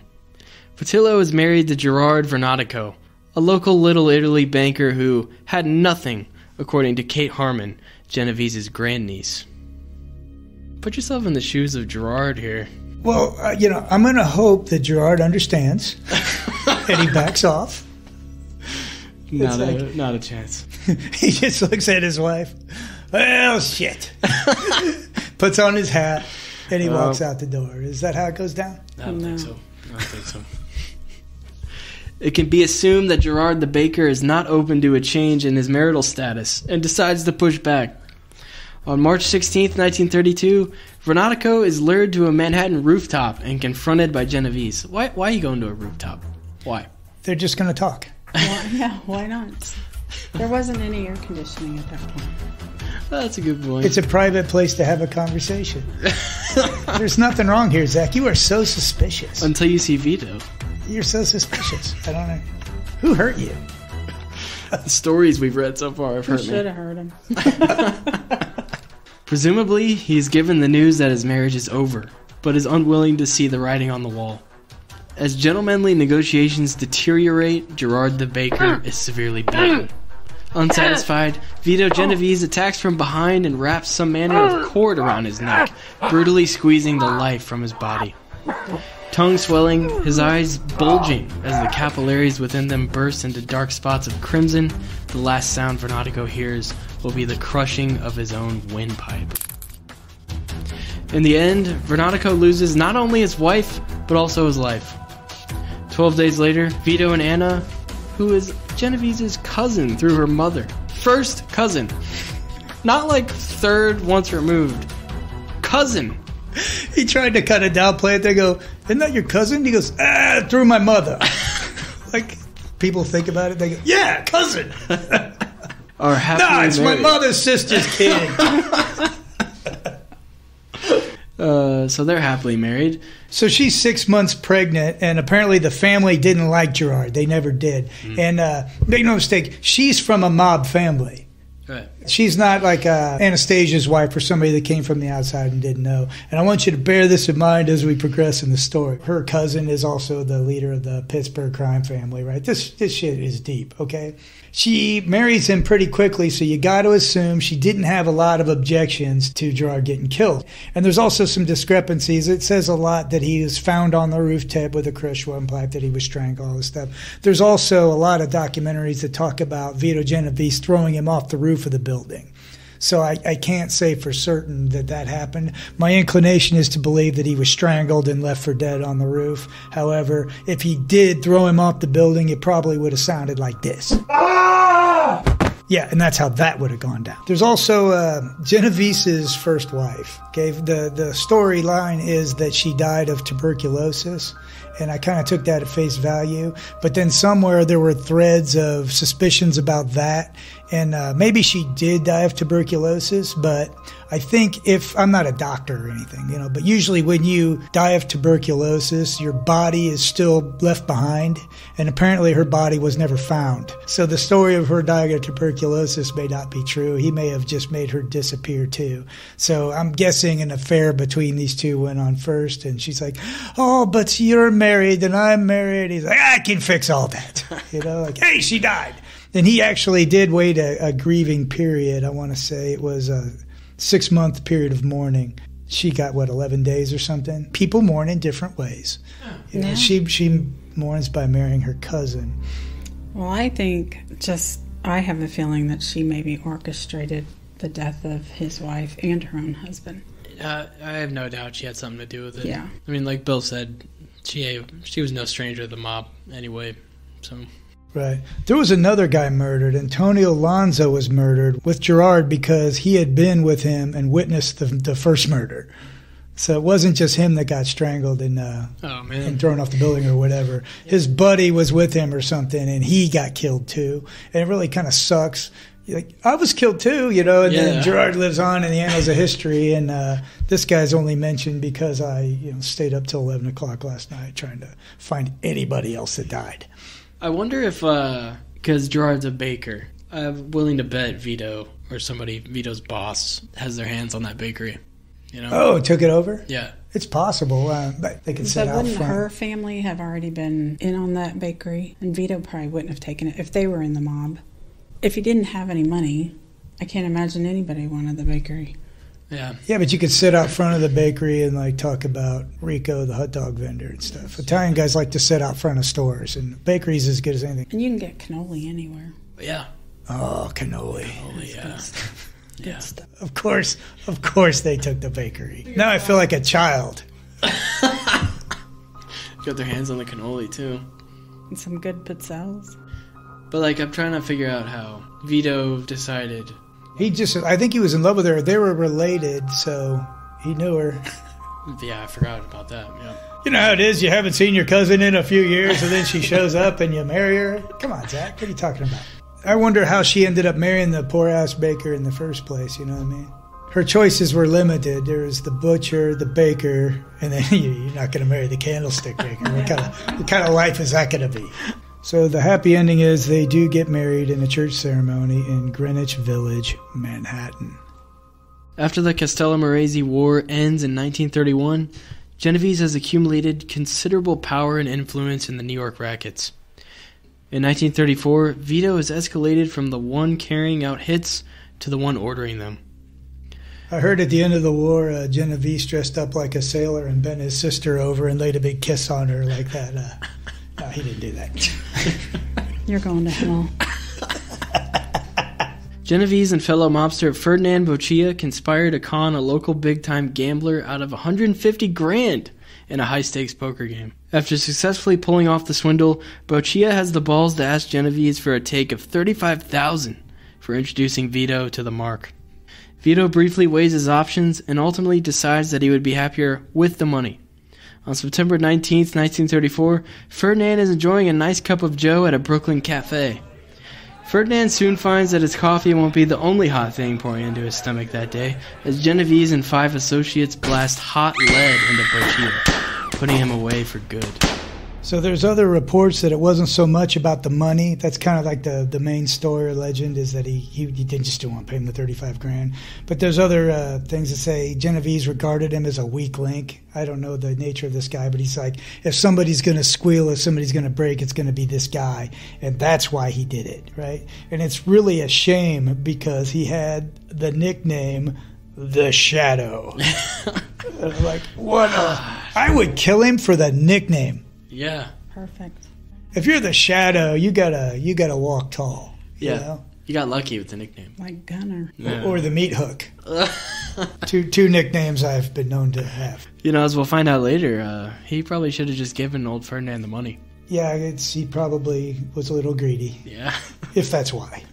Petillo is married to Gerard Vernotico, a local Little Italy banker who had nothing, according to Kate Harmon, Genovese's grandniece. Put yourself in the shoes of Gerard here. Well, uh, you know, I'm going to hope that Gerard understands and he backs off. Not, like- a, not a chance. he just looks at his wife. Well, shit. Puts on his hat and he Well- walks um, out the door. Is that how it goes down? I don't think so. I don't think so. It can be assumed that Gerard the baker is not open to a change in his marital status and decides to push back. On March 16, 1932, Vernotico is lured to a Manhattan rooftop and confronted by Genovese. Why, why are you going to a rooftop? Why? They're just going to talk. Well, yeah, why not? There wasn't any air conditioning at that point. That's a good point. It's a private place to have a conversation. There's nothing wrong here, Zach. You are so suspicious. Until you see Vito. You're so suspicious. I don't know. Who hurt you? The stories we've read so far have You hurt should me. have heard him. Presumably, he's given the news that his marriage is over, but is unwilling to see the writing on the wall. As gentlemanly negotiations deteriorate, Gerard the baker mm. is severely beaten. Unsatisfied, Vito oh. Genovese attacks from behind and wraps some manner of oh. cord around his neck, brutally squeezing the life from his body. Tongue swelling, his eyes bulging as the capillaries within them burst into dark spots of crimson, the last sound Vernotico hears will be the crushing of his own windpipe. In the end, Vernotico loses not only his wife, but also his life. Twelve days later, Vito and Anna, who is Genovese's cousin through her mother, first cousin, not like third once removed, cousin, He tried to kind of downplay it. They go, Isn't that your cousin? He goes, Ah, through my mother. like, people think about it. They go, Yeah, cousin. are happily No, it's my mother's sister's kid. Uh, so they're happily married. So she's six months pregnant, and apparently the family didn't like Gerard. They never did. And uh, make no mistake, she's from a mob family. Right. She's not like uh, Anastasia's wife or somebody that came from the outside and didn't know. And I want you to bear this in mind as we progress in the story. Her cousin is also the leader of the Pittsburgh crime family, right? This this shit is deep, okay? She marries him pretty quickly, so you got to assume she didn't have a lot of objections to Gerard getting killed. And there's also some discrepancies. It says a lot that he was found on the rooftop with a crushed pipe, that he was strangled, all this stuff. There's also a lot of documentaries that talk about Vito Genovese throwing him off the roof of the building. So I, I can't say for certain that that happened. My inclination is to believe that he was strangled and left for dead on the roof. However, if he did throw him off the building, it probably would have sounded like this. Yeah, and that's how that would have gone down. There's also uh, Genovese's first wife. Okay, the the storyline is that she died of tuberculosis, and I kind of took that at face value. But then somewhere there were threads of suspicions about that, and uh, maybe she did die of tuberculosis. But I think if I'm not a doctor or anything, you know, but usually when you die of tuberculosis, your body is still left behind, and apparently her body was never found. So the story of her dying of tuberculosis may not be true. He may have just made her disappear too. So I'm guessing an affair between these two went on first, and she's like, "Oh, but you're married and I'm married." He's like, "I can fix all that," you know, like, "Hey, she died." And he actually did wait a, a grieving period. I want to say it was a six month period of mourning. She got what eleven days or something. People mourn in different ways. You know, Yeah. She she mourns by marrying her cousin. Well, I think just I have a feeling that she maybe orchestrated the death of his wife and her own husband. Uh, I have no doubt she had something to do with it. Yeah. I mean, like Bill said, she she was no stranger to the mob anyway. So Right. There was another guy murdered. Antonio Lanza was murdered with Gerard because he had been with him and witnessed the, the first murder. So it wasn't just him that got strangled and uh, oh man, and thrown off the building or whatever. His buddy was with him or something, and he got killed too. And it really kind of sucks. Like I was killed too, you know. And Yeah. then Gerard lives on in the annals of history, and uh, this guy's only mentioned because I, you know, stayed up till eleven o'clock last night trying to find anybody else that died. I wonder if because Gerard's a baker, I'm willing to bet Vito or somebody Vito's boss has their hands on that bakery. You know? Oh, took it over. Yeah. It's possible, uh, but they could But sit out wouldn't front. her family have already been in on that bakery? And Vito probably wouldn't have taken it if they were in the mob. If he didn't have any money, I can't imagine anybody wanted the bakery. Yeah. Yeah, but you could sit out front of the bakery and like talk about Rico, the hot dog vendor and stuff. Italian guys like to sit out front of stores, and bakeries as good as anything. And you can get cannoli anywhere. Yeah. Oh, cannoli! Oh yeah. Good stuff. Of course, of course, they took the bakery. Now I feel like a child. Got their hands on the cannoli too. And some good pizzelles. But like, I'm trying to figure out how Vito decided. He just—I think he was in love with her. They were related, so he knew her. Yeah, I forgot about that. Yeah. You know how it is. You haven't seen your cousin in a few years, and then she shows up and you marry her. Come on, Zach. What are you talking about? I wonder how she ended up marrying the poor ass baker in the first place. You know what I mean? Her choices were limited. There was the butcher, the baker, and then you- you're not going to marry the candlestick maker. What kind of what kind of life is that going to be? So the happy ending is they do get married in a church ceremony in Greenwich Village, Manhattan. After the Castellammarese War ends in 1931, Genovese has accumulated considerable power and influence in the New York rackets. In 1934, Vito is escalated from the one carrying out hits to the one ordering them. I heard at the end of the war, uh, Genovese dressed up like a sailor and bent his sister over and laid a big kiss on her like that. Uh, no, he didn't do that. You're going to hell. Genovese and fellow mobster Ferdinand Boccia conspire to con a local big-time gambler out of 150 grand in a high-stakes poker game. After successfully pulling off the swindle, Boccia has the balls to ask Genovese for a take of 35,000 for introducing Vito to the mark. Vito briefly weighs his options and ultimately decides that he would be happier with the money. On September 19th, 1934, Ferdinand is enjoying a nice cup of joe at a Brooklyn cafe. Ferdinand soon finds that his coffee won't be the only hot thing pouring into his stomach that day, as Genovese and five associates blast hot lead into Boccia, putting him away for good. So there's other reports that it wasn't so much about the money. That's kind of like the, the main story or legend is that he, he, he didn't just want to pay him the 35 grand. But there's other uh, things that say Genovese regarded him as a weak link. I don't know the nature of this guy, but he's like, if somebody's going to squeal, if somebody's going to break, it's going to be this guy. And that's why he did it, right? And it's really a shame because he had the nickname The Shadow. like, what a. I would kill him for the nickname Yeah. Perfect. if you're the shadow, you gotta you gotta walk tall. you Yeah. know? You got lucky with the nickname. Like Gunner. Yeah. Or the meat hook. two two nicknames I've been known to have. You know, as we'll find out later, uh, he probably should have just given old Ferdinand the money. Yeah, it's he probably was a little greedy, Yeah. if that's why.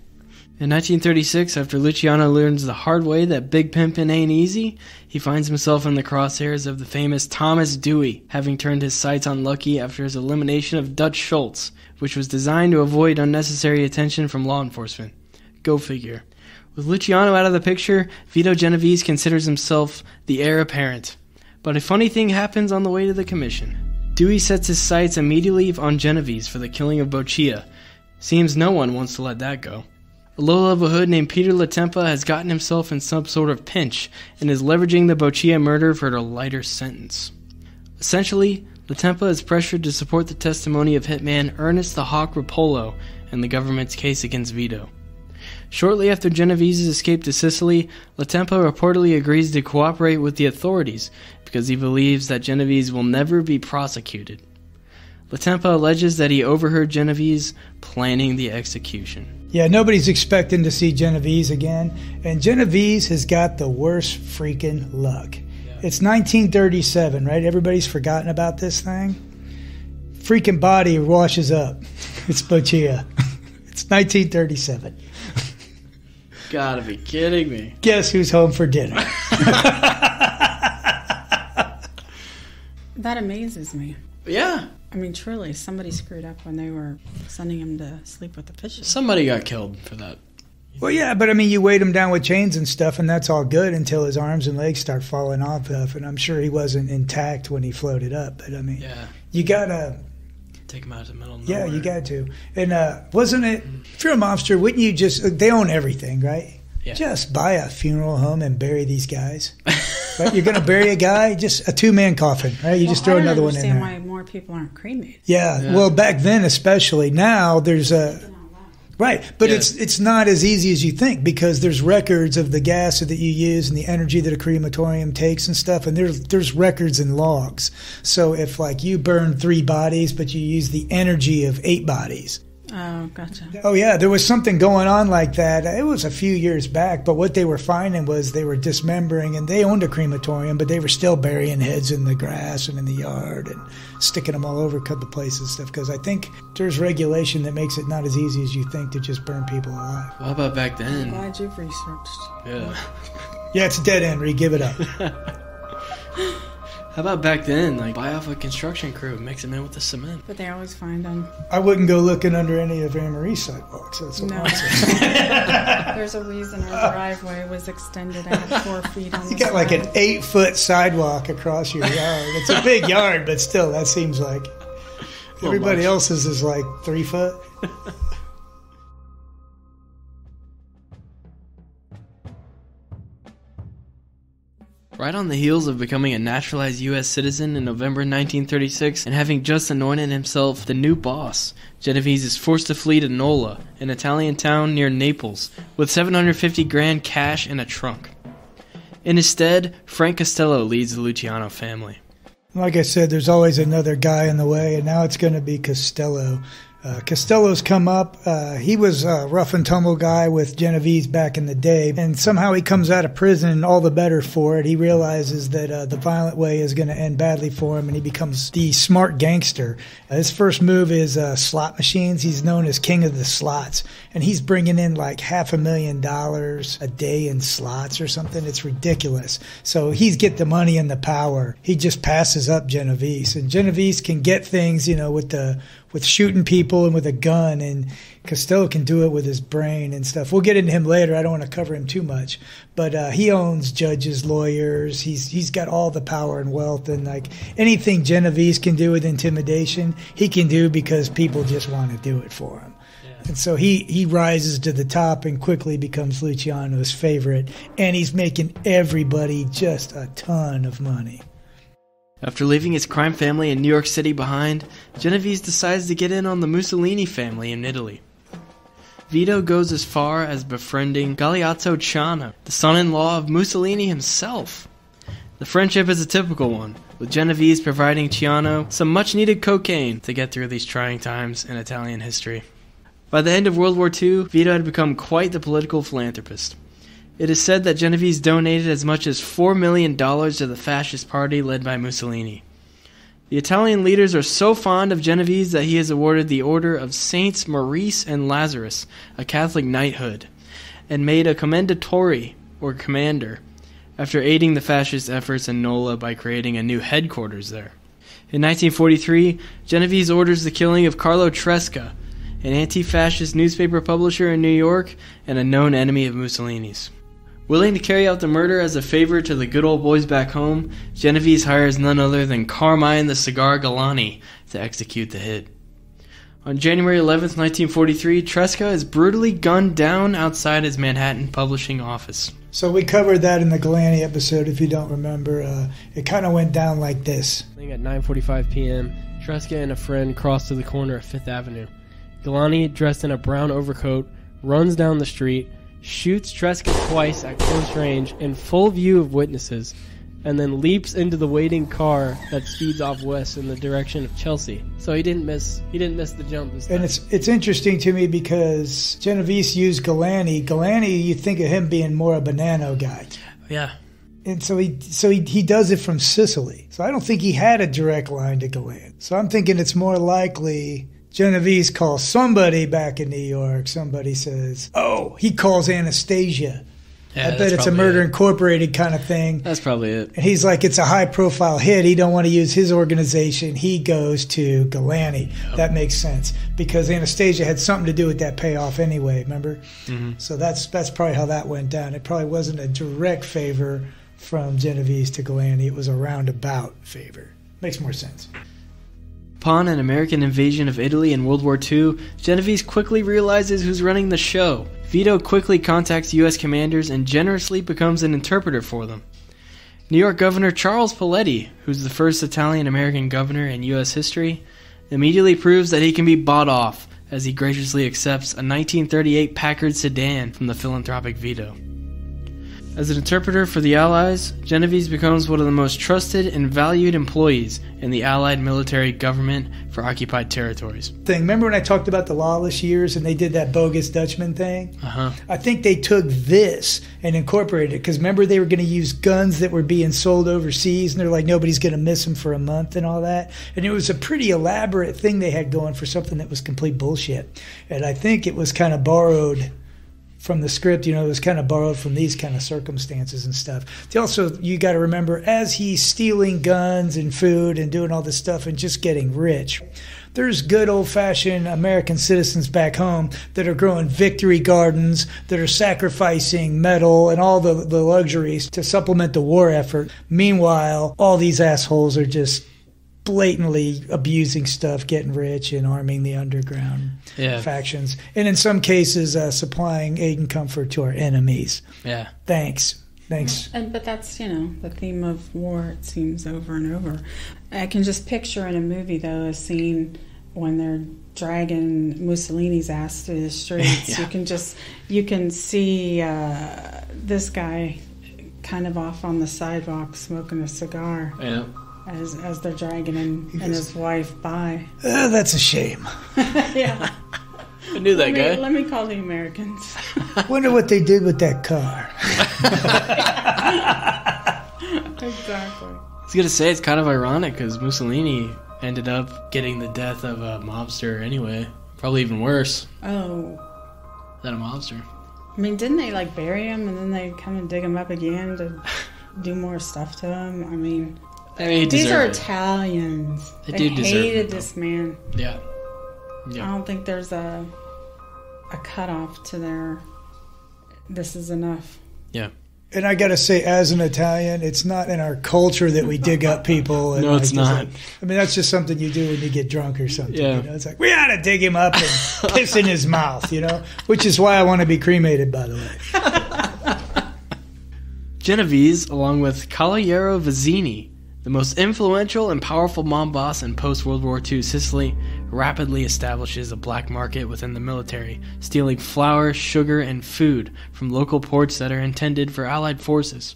In 1936, after Luciano learns the hard way that big pimpin' ain't easy, he finds himself in the crosshairs of the famous Thomas Dewey, having turned his sights on Lucky after his elimination of Dutch Schultz, which was designed to avoid unnecessary attention from law enforcement. Go figure. With Luciano out of the picture, Vito Genovese considers himself the heir apparent. But a funny thing happens on the way to the commission. Dewey sets his sights immediately on Genovese for the killing of Boccia. Seems no one wants to let that go. A low-level hood named Peter Latempa has gotten himself in some sort of pinch and is leveraging the Boccia murder for a lighter sentence. Essentially, Latempa is pressured to support the testimony of hitman Ernest the Hawk Rupolo in the government's case against Vito. Shortly after Genovese's escape to Sicily, Latempa reportedly agrees to cooperate with the authorities because he believes that Genovese will never be prosecuted. Latempa alleges that he overheard Genovese planning the execution. Yeah, nobody's expecting to see Genovese again, and Genovese has got the worst freaking luck. It's 1937, right? Everybody's forgotten about this thing. Freaking body washes up. It's Boccia. It's 1937. Gotta be kidding me. Guess who's home for dinner? That amazes me. Yeah, I mean, truly, somebody screwed up when they were sending him to sleep with the fishes. somebody got killed for that. Well, yeah, but I mean, you weight him down with chains and stuff, and that's all good until his arms and legs start falling off. Of, and I'm sure he wasn't intact when he floated up. But I mean, Yeah, you gotta, take him out of the middle. Of yeah, you got to. And uh, wasn't it? If you're a mobster, wouldn't you just? They own everything, right? Yeah. Just buy a funeral home and bury these guys. right? You're gonna bury a guy, just a two man coffin, right? You just throw I don't another one in there. why more people aren't cremated. Yeah, Yeah. Well, back then, especially now, there's a right, but Yeah. it's it's not as easy as you think because there's records of the gas that you use and the energy that a crematorium takes and stuff, and there's there's records and logs. So if like you burn three bodies, but you use the energy of eight bodies. Oh, gotcha. Oh yeah, there was something going on like that. It was a few years back, but what they were finding was they were dismembering, and they owned a crematorium, but they were still burying heads in the grass and in the yard and sticking them all over a couple places and stuff. Because I think there's regulation that makes it not as easy as you think to just burn people alive. Well, how about back then? Glad you've researched. Yeah. Yeah, it's dead end. Re, give it up. How about back then? Like buy off a construction crew, mix them in with the cement. But they always find them. I wouldn't go looking under any of Anne Marie's sidewalks. That's what No. I'm saying. There's a reason our driveway was extended out four feet on You the got like an eight foot sidewalk across your yard. It's a big yard, but still, that seems like everybody else's is like three foot. Right on the heels of becoming a naturalized U.S. citizen in November 1936 and having just anointed himself the new boss, Genovese is forced to flee to Nola, an Italian town near Naples, with 750 grand cash in a trunk. In his stead, Frank Costello leads the Luciano family. Like I said, there's always another guy in the way, and now it's going to be Costello. Uh, Costello's come up. Uh, he was a rough and tumble guy with Genovese back in the day, and somehow he comes out of prison all the better for it. He realizes that uh, the violent way is going to end badly for him, and he becomes the smart gangster. Uh, his first move is uh, slot machines. He's known as king of the slots, and he's bringing in like half a million dollars a day in slots or something. It's ridiculous. So he's get the money and the power. He just passes up Genovese, and Genovese can get things, you know, with the with shooting people and with a gun, and Costello can do it with his brain and stuff. We'll get into him later. I don't want to cover him too much, but uh, he owns judges, lawyers. He's he's got all the power and wealth, and like anything Genovese can do with intimidation, he can do because people just want to do it for him. And so he, he rises to the top and quickly becomes Luciano's favorite, and he's making everybody just a ton of money. After leaving his crime family in New York City behind, Genovese decides to get in on the Mussolini family in Italy. Vito goes as far as befriending Galeazzo Ciano, the son-in-law of Mussolini himself. The friendship is a typical one, with Genovese providing Ciano some much-needed cocaine to get through these trying times in Italian history. By the end of World War II, Vito had become quite the political philanthropist. It is said that Genovese donated as much as $4 million to the fascist party led by Mussolini. The Italian leaders are so fond of Genovese that he is awarded the Order of Saints Maurice and Lazarus, a Catholic knighthood, and made a commendatore, or commander, after aiding the fascist efforts in Nola by creating a new headquarters there. In 1943, Genovese orders the killing of Carlo Tresca, an anti fascist newspaper publisher in New York and a known enemy of Mussolini's. Willing to carry out the murder as a favor to the good old boys back home, Genovese hires none other than Carmine the Cigar Galante to execute the hit. On January 11, 1943, Tresca is brutally gunned down outside his Manhattan publishing office. So we covered that in the Galante episode. If you don't remember, uh, it kind of went down like this. I think at 9:45 p.m., Tresca and a friend cross to the corner of Fifth Avenue. Galante, dressed in a brown overcoat, runs down the street, shoots Tresca twice at close range in full view of witnesses, and then leaps into the waiting car that speeds off west in the direction of Chelsea. So he didn't miss he didn't miss the jump this time. And it's it's interesting to me because Genovese used Galante. Galante, you think of him being more a Bonanno guy. Yeah. And so he so he, he does it from Sicily. So I don't think he had a direct line to Galante. So I'm thinking it's more likely Genovese calls somebody back in New York. Somebody says, "Oh, he calls Anastasia." Yeah, I bet it's a Murder it. Incorporated kind of thing. That's probably it. And he's like, it's a high profile hit. He don't want to use his organization. He goes to Galante. That makes sense because Anastasia had something to do with that payoff anyway. Remember? Mm-hmm. So that's that's probably how that went down. It probably wasn't a direct favor from Genovese to Galante. It was a roundabout favor. Makes more sense. Upon an American invasion of Italy in World War II, Genovese quickly realizes who's running the show. Vito quickly contacts U.S. commanders and generously becomes an interpreter for them. New York Governor Charles Poletti, who's the first Italian American governor in U.S. history, immediately proves that he can be bought off as he graciously accepts a 1938 Packard sedan from the philanthropic Vito. As an interpreter for the Allies, Genovese becomes one of the most trusted and valued employees in the Allied military government for occupied territories. Thing. Remember when I talked about the lawless years and they did that bogus Dutchman thing? Uh huh. I think they took this and incorporated it because remember they were going to use guns that were being sold overseas and they're like nobody's going to miss them for a month and all that and it was a pretty elaborate thing they had going for something that was complete bullshit and I think it was kind of borrowed from the script you know it was kind of borrowed from these kind of circumstances and stuff also you got to remember as he's stealing guns and food and doing all this stuff and just getting rich there's good old fashioned American citizens back home that are growing victory gardens, that are sacrificing metal and all the, the luxuries to supplement the war effort. Meanwhile, all these assholes are just blatantly abusing stuff, getting rich, and arming the underground Yeah. factions. And in some cases, uh, supplying aid and comfort to our enemies. Yeah. Thanks. Thanks. And but that's you know the theme of war. It seems over and over. I can just picture in a movie though a scene when they're dragging Mussolini's ass through the streets. Yeah. You can just you can see uh, this guy kind of off on the sidewalk smoking a cigar Yeah. As as they're dragging him and his wife by. Uh, that's a shame. yeah. I knew that let me, guy. Let me call the Americans. Wonder what they did with that car. exactly. I was gonna say it's kind of ironic because Mussolini ended up getting the death of a mobster anyway. Probably even worse Oh, than a mobster. I mean, didn't they like bury him and then they come and dig him up again to do more stuff to him? I mean, I mean, these are it. Italians. They They, do deserve hated it, this man. Yeah. I don't think there's a a cutoff to their. This is enough. Yeah. And I got to say, as an Italian, it's not in our culture that we dig up people. And No, like, it's just not. like- I mean, that's just something you do when you get drunk or something. Yeah. You know? It's like, we ought to dig him up and piss in his mouth, you know? Which is why I want to be cremated, by the way. Genovese, along with Calogero Vizzini, the most influential and powerful mob boss in post World War II Sicily, rapidly establishes a black market within the military, stealing flour, sugar, and food from local ports that are intended for Allied forces.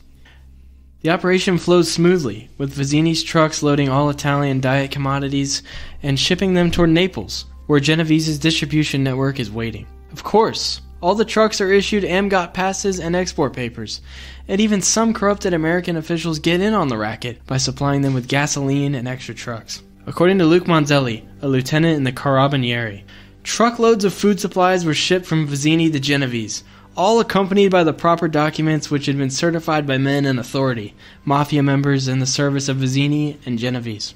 The operation flows smoothly, with Vizzini's trucks loading all Italian diet commodities and shipping them toward Naples, where Genovese's distribution network is waiting. Of course, all the trucks are issued AMGOT passes and export papers, and even some corrupted American officials get in on the racket by supplying them with gasoline and extra trucks. According to Luke Monzelli, a lieutenant in the Carabinieri, truckloads of food supplies were shipped from Vizzini to Genovese, all accompanied by the proper documents which had been certified by men in authority, mafia members in the service of Vizzini and Genovese.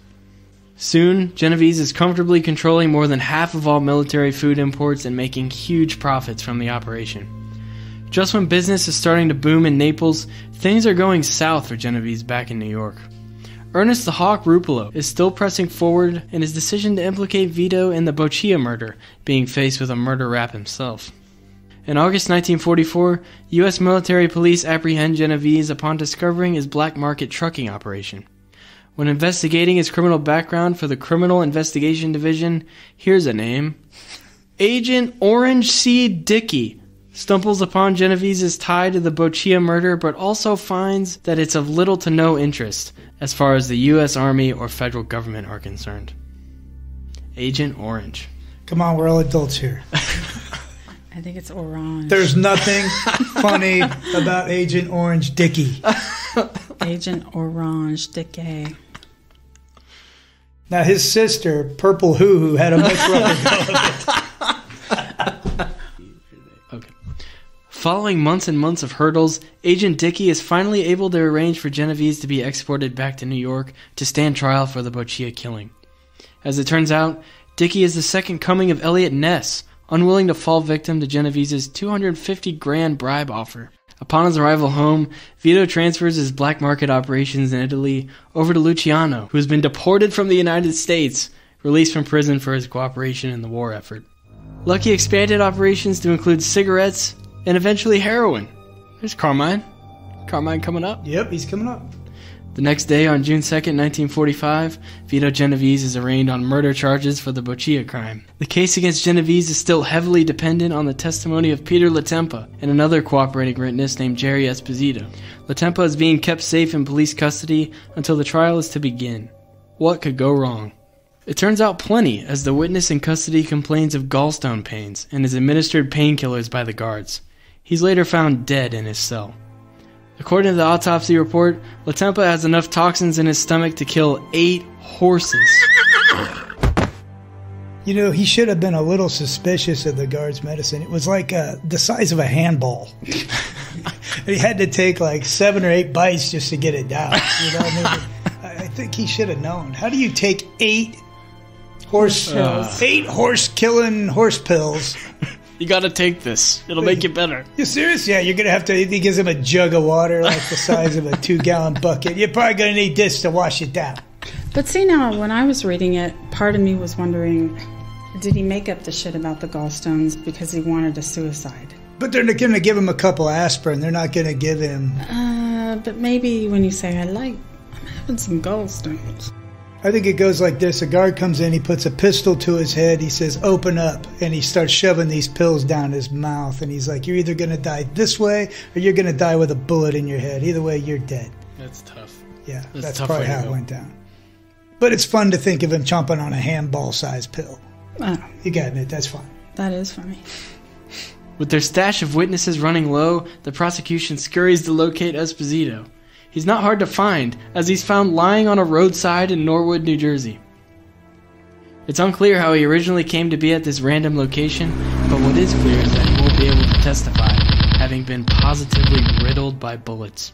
Soon, Genovese is comfortably controlling more than half of all military food imports and making huge profits from the operation. Just when business is starting to boom in Naples, things are going south for Genovese back in New York. Ernest the Hawk Rupolo is still pressing forward in his decision to implicate Vito in the Boccia murder, being faced with a murder rap himself. In August 1944, U.S. military police apprehend Genovese upon discovering his black market trucking operation. When investigating his criminal background for the Criminal Investigation Division, here's a name Agent Orange C. Dickey, stumbles upon Genovese's tie to the Boccia murder, but also finds that it's of little to no interest as far as the U.S. Army or federal government are concerned. Agent Orange. Come on, we're all adults here. I think it's orange. There's nothing funny about Agent Orange Dickey. Agent Orange Dickey. Now his sister, Purple Hoo Hoo, had a much rougher. Okay. Following months and months of hurdles, Agent Dickey is finally able to arrange for Genovese to be exported back to New York to stand trial for the Boccia killing. As it turns out, Dickey is the second coming of Eliot Ness, unwilling to fall victim to Genovese's 250 grand bribe offer. Upon his arrival home, Vito transfers his black market operations in Italy over to Luciano, who has been deported from the United States, released from prison for his cooperation in the war effort. Lucky expanded operations to include cigarettes and eventually heroin. There's Carmine. Carmine coming up. Yep, he's coming up. The next day, on June 2, 1945, Vito Genovese is arraigned on murder charges for the Boccia crime. The case against Genovese is still heavily dependent on the testimony of Peter Latempa and another cooperating witness named Jerry Esposito. Latempa is being kept safe in police custody until the trial is to begin. What could go wrong? It turns out plenty, as the witness in custody complains of gallstone pains and is administered painkillers by the guards. He's later found dead in his cell. According to the autopsy report, Latempa has enough toxins in his stomach to kill eight horses. You know, he should have been a little suspicious of the guard's medicine. It was like uh, the size of a handball. he had to take like seven or eight bites just to get it down. You know, I, mean, I I think he should have known. How do you take eight horse, Pills. eight horse killing horse pills? You gotta take this. It'll make you better. You serious? Yeah, you're gonna have to. He gives him a jug of water like the size of a two gallon bucket. You're probably gonna need this to wash it down. But see now, when I was reading it, part of me was wondering, did he make up the shit about the gallstones because he wanted a suicide? But they're not gonna give him a couple aspirin. They're not gonna give him. Uh, but maybe when you say I like, I'm having some gallstones. I think it goes like this: a guard comes in, he puts a pistol to his head, he says, "Open up," and he starts shoving these pills down his mouth, and he's like, "You're either gonna die this way, or you're gonna die with a bullet in your head. Either way, you're dead." That's tough. Yeah, That's that's, tough probably how it go. went down. But it's fun to think of him chomping on a handball-sized pill. Oh, You gotta admit, that's fun. that is funny. With their stash of witnesses running low, the prosecution scurries to locate Esposito. He's not hard to find, as he's found lying on a roadside in Norwood, New Jersey. It's unclear how he originally came to be at this random location, but what is clear is that he won't be able to testify, having been positively riddled by bullets.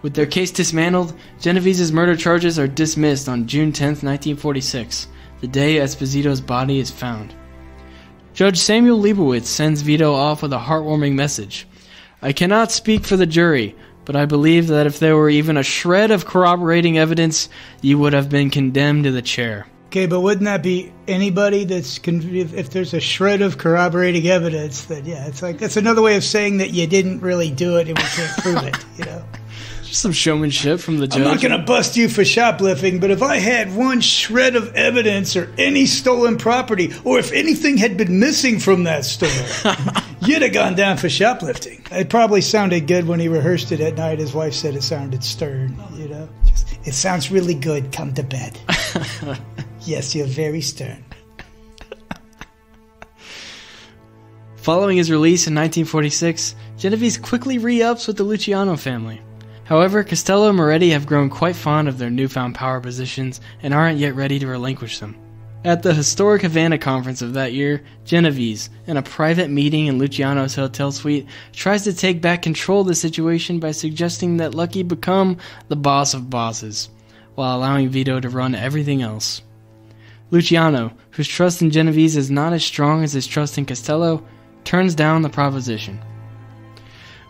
With their case dismantled, Genovese's murder charges are dismissed on June 10, 1946, the day Esposito's body is found. Judge Samuel Leibowitz sends Vito off with a heartwarming message. I cannot speak for the jury, but I believe that if there were even a shred of corroborating evidence, you would have been condemned to the chair. Okay, but wouldn't that be anybody that's if, there's a shred of corroborating evidence? That yeah, it's like that's another way of saying that you didn't really do it and we can't prove it. You know. Some showmanship from the judge. I'm not going to bust you for shoplifting, but if I had one shred of evidence or any stolen property, or if anything had been missing from that store, you'd have gone down for shoplifting. It probably sounded good when he rehearsed it at night. His wife said it sounded stern, you know? Just, it sounds really good. Come to bed. yes, you're very stern. Following his release in 1946, Genovese quickly re-ups with the Luciano family. However, Costello and Moretti have grown quite fond of their newfound power positions and aren't yet ready to relinquish them. At the historic Havana conference of that year, Genovese, in a private meeting in Luciano's hotel suite, tries to take back control of the situation by suggesting that Lucky become the boss of bosses, while allowing Vito to run everything else. Luciano, whose trust in Genovese is not as strong as his trust in Costello, turns down the proposition.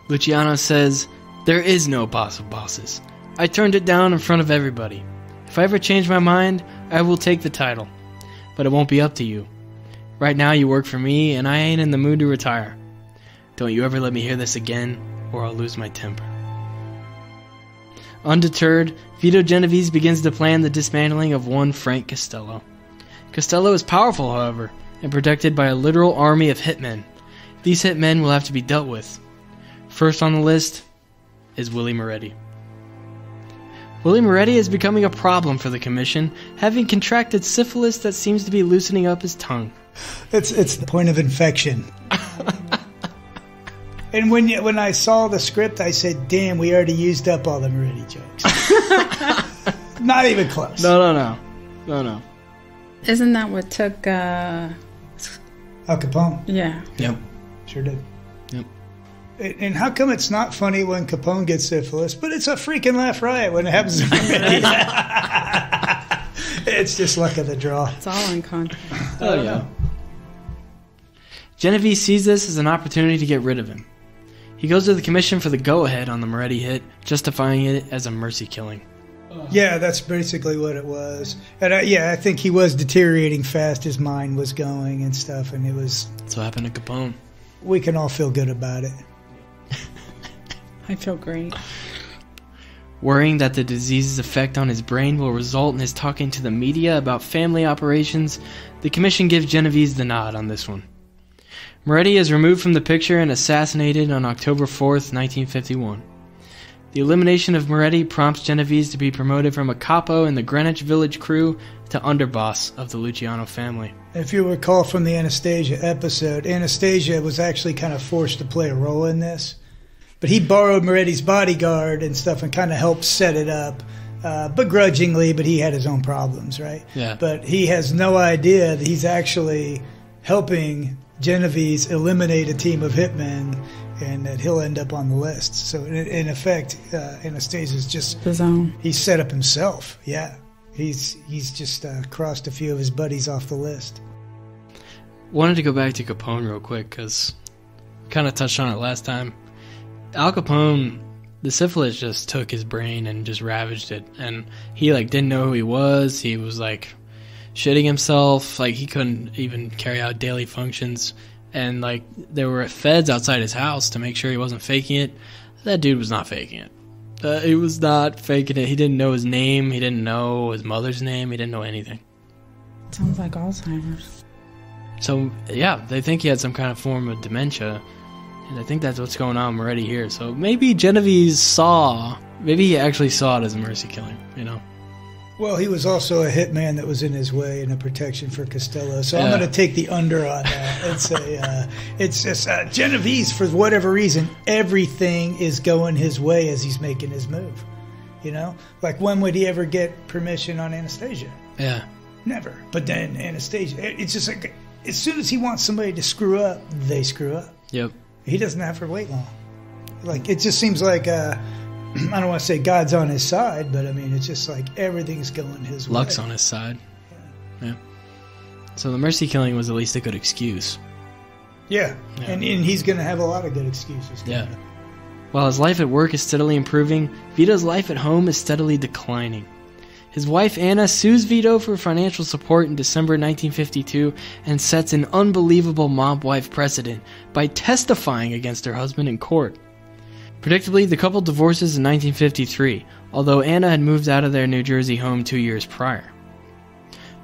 Luciano says, There is no boss of bosses. I turned it down in front of everybody. If I ever change my mind, I will take the title. But it won't be up to you. Right now, you work for me, and I ain't in the mood to retire. Don't you ever let me hear this again, or I'll lose my temper. Undeterred, Vito Genovese begins to plan the dismantling of one Frank Costello. Costello is powerful, however, and protected by a literal army of hitmen. These hitmen will have to be dealt with. First on the list is Willie Moretti. Willie Moretti is becoming a problem for the commission, having contracted syphilis that seems to be loosening up his tongue. It's it's the point of infection. and when you, when I saw the script, I said, "Damn, we already used up all the Moretti jokes." Not even close. No, no, no, no, no. Isn't that what took? uh Al Capone. Yeah. Yep. Sure did. Yep. And and how come it's not funny when Capone gets syphilis, but it's a freaking laugh riot when it happens to Moretti? it's just luck of the draw. It's all in context. Oh yeah. Genovese sees this as an opportunity to get rid of him. He goes to the commission for the go ahead on the Moretti hit, justifying it as a mercy killing. Yeah, that's basically what it was. And I, yeah, I think he was deteriorating fast. His mind was going and stuff, and it was. That's what happened to Capone. We can all feel good about it. I feel great. Worrying that the disease's effect on his brain will result in his talking to the media about family operations, the commission gives Genovese the nod on this one. Moretti is removed from the picture and assassinated on October 4th, 1951. The elimination of Moretti prompts Genovese to be promoted from a capo in the Greenwich Village crew to underboss of the Luciano family. If you recall from the Anastasia episode, Anastasia was actually kind of forced to play a role in this. But he borrowed Moretti's bodyguard and stuff and kind of helped set it up, uh, begrudgingly, but he had his own problems, right? Yeah. But he has no idea that he's actually helping Genovese eliminate a team of hitmen and that he'll end up on the list. So, in, in effect, uh, Anastasia's just His own. he's set up himself. Yeah. He's he's just uh, crossed a few of his buddies off the list. Wanted to go back to Capone real quick because kind of touched on it last time. Al Capone, the syphilis just took his brain and just ravaged it, and he like didn't know who he was. He was like shitting himself, like he couldn't even carry out daily functions, and like there were feds outside his house to make sure he wasn't faking it. That dude was not faking it. Uh, he was not faking it. He didn't know his name. He didn't know his mother's name. He didn't know anything. Sounds like Alzheimer's. So yeah, they think he had some kind of form of dementia, and I think that's what's going on already here. So maybe Genovese saw, maybe he actually saw it as a mercy killing. You know? Well, he was also a hitman that was in his way and a protection for Costello. So I'm going to take the under on that. It's a, uh, it's just uh, Genovese for whatever reason. Everything is going his way as he's making his move. You know, like when would he ever get permission on Anastasia? Yeah. Never. But then Anastasia, it's just like as soon as he wants somebody to screw up, they screw up. Yep. He doesn't have to wait long. Like it just seems like uh, I don't want to say God's on his side, but I mean it's just like everything's going his way. Luck's on his side. Yeah. So the mercy killing was at least a good excuse. Yeah, Yeah. and and he's going to have a lot of good excuses. Yeah. up. While his life at work is steadily improving, Vito's life at home is steadily declining. His wife Anna sues Vito for financial support in December 1952 and sets an unbelievable mob wife precedent by testifying against her husband in court. Predictably, the couple divorces in 1953, although Anna had moved out of their New Jersey home two years prior.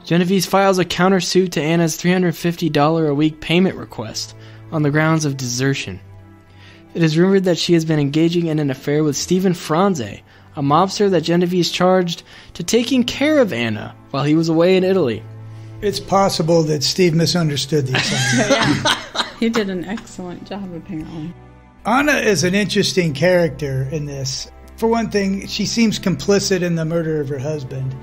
Genovese files a countersuit to Anna's $350 a week payment request on the grounds of desertion. It is rumored that she has been engaging in an affair with Stephen Franse, a mobster that Genovese charged to taking care of Anna while he was away in Italy. It's possible that Steve misunderstood the assignment. yeah. He did an excellent job, apparently. Anna is an interesting character in this. For one thing, she seems complicit in the murder of her husband,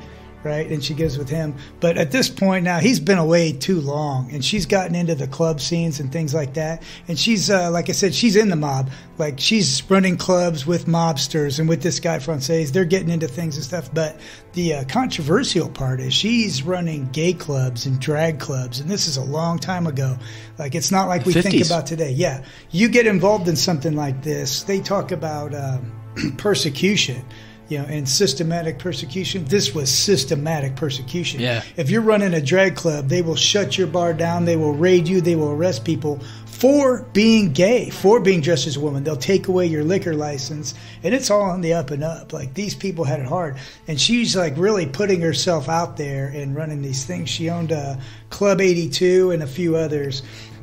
right? And she goes with him. But at this point now, he's been away too long, and she's gotten into the club scenes and things like that. And she's, uh, like I said, she's in the mob. Like she's running clubs with mobsters and with this guy Frances. They're getting into things and stuff. But the uh, controversial part is she's running gay clubs and drag clubs, and this is a long time ago. Like it's not like we think about today. Yeah, you get involved in something like this. They talk about um, persecution, you know, and systematic persecution. This was systematic persecution. Yeah. If you're running a drag club, they will shut your bar down. They will raid you. They will arrest people for being gay, for being dressed as a woman. They'll take away your liquor license, and it's all on the up and up. Like these people had it hard, and she's like really putting herself out there and running these things. She owned uh, Club 82 and a few others.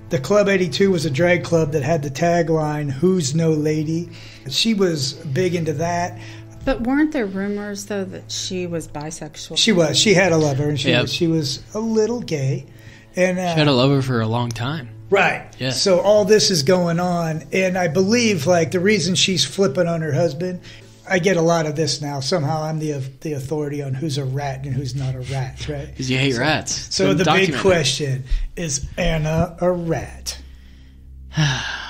The Club 82 was a drag club that had the tagline, Who's No Lady? She was big into that. But weren't there rumors though that she was bisexual? She was. She had a lover, and she Yep. was, she was a little gay. And uh, She had a lover for a long time. Right. Yeah. So all this is going on, and I believe like the reason she's flipping on her husband. I get a lot of this now. Somehow I'm the the authority on who's a rat and who's not a rat, right? Because you hate rats. So It's the big question is Anna a rat?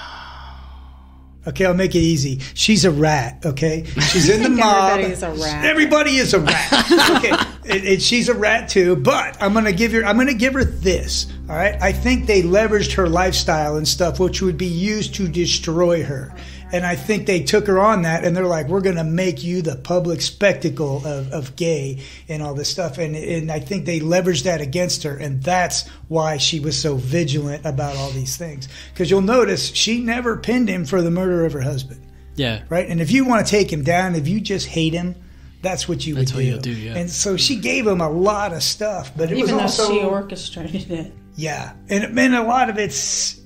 Okay, I'll make it easy. She's a rat. Okay, she's in the mob. Everybody is a rat. Everybody is a rat. okay, and, and she's a rat too. But I'm gonna give her. I'm gonna give her this. All right. I think they leveraged her lifestyle and stuff, which would be used to destroy her. And I think they took her on that, and they're like, "We're gonna make you the public spectacle of, of gay and all this stuff." And and I think they leveraged that against her, and that's why she was so vigilant about all these things. Because you'll notice she never pinned him for the murder of her husband Yeah. right? And if you want to take him down, if you just hate him, that's what you That's would what do. you'll do, yeah. And so she gave him a lot of stuff, but it Even though was also she orchestrated it. yeah, and it meant a lot of it's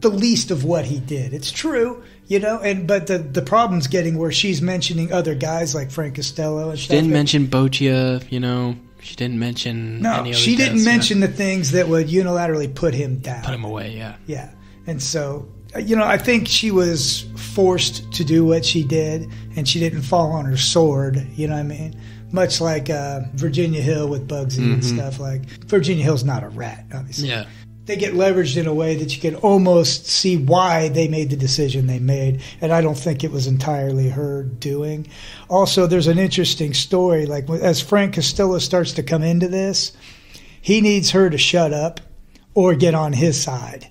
the least of what he did. It's true, you know, and but the the problem's getting where she's mentioning other guys like Frank Costello and She stuff. didn't mention Boccia, you know. She didn't mention no, any other she didn't yeah. mention the things that would unilaterally put him down. Put him away, yeah. Yeah. And so, uh, you know, I think she was forced to do what she did and she didn't fall on her sword, you know what I mean? Much like uh, Virginia Hill with Bugsy and stuff. Like, Virginia Hill's not a rat, obviously. Yeah. They get leveraged in a way that you can almost see why they made the decision they made. And I don't think it was entirely her doing. Also, there's an interesting story. Like, as Frank Costello starts to come into this, he needs her to shut up or get on his side.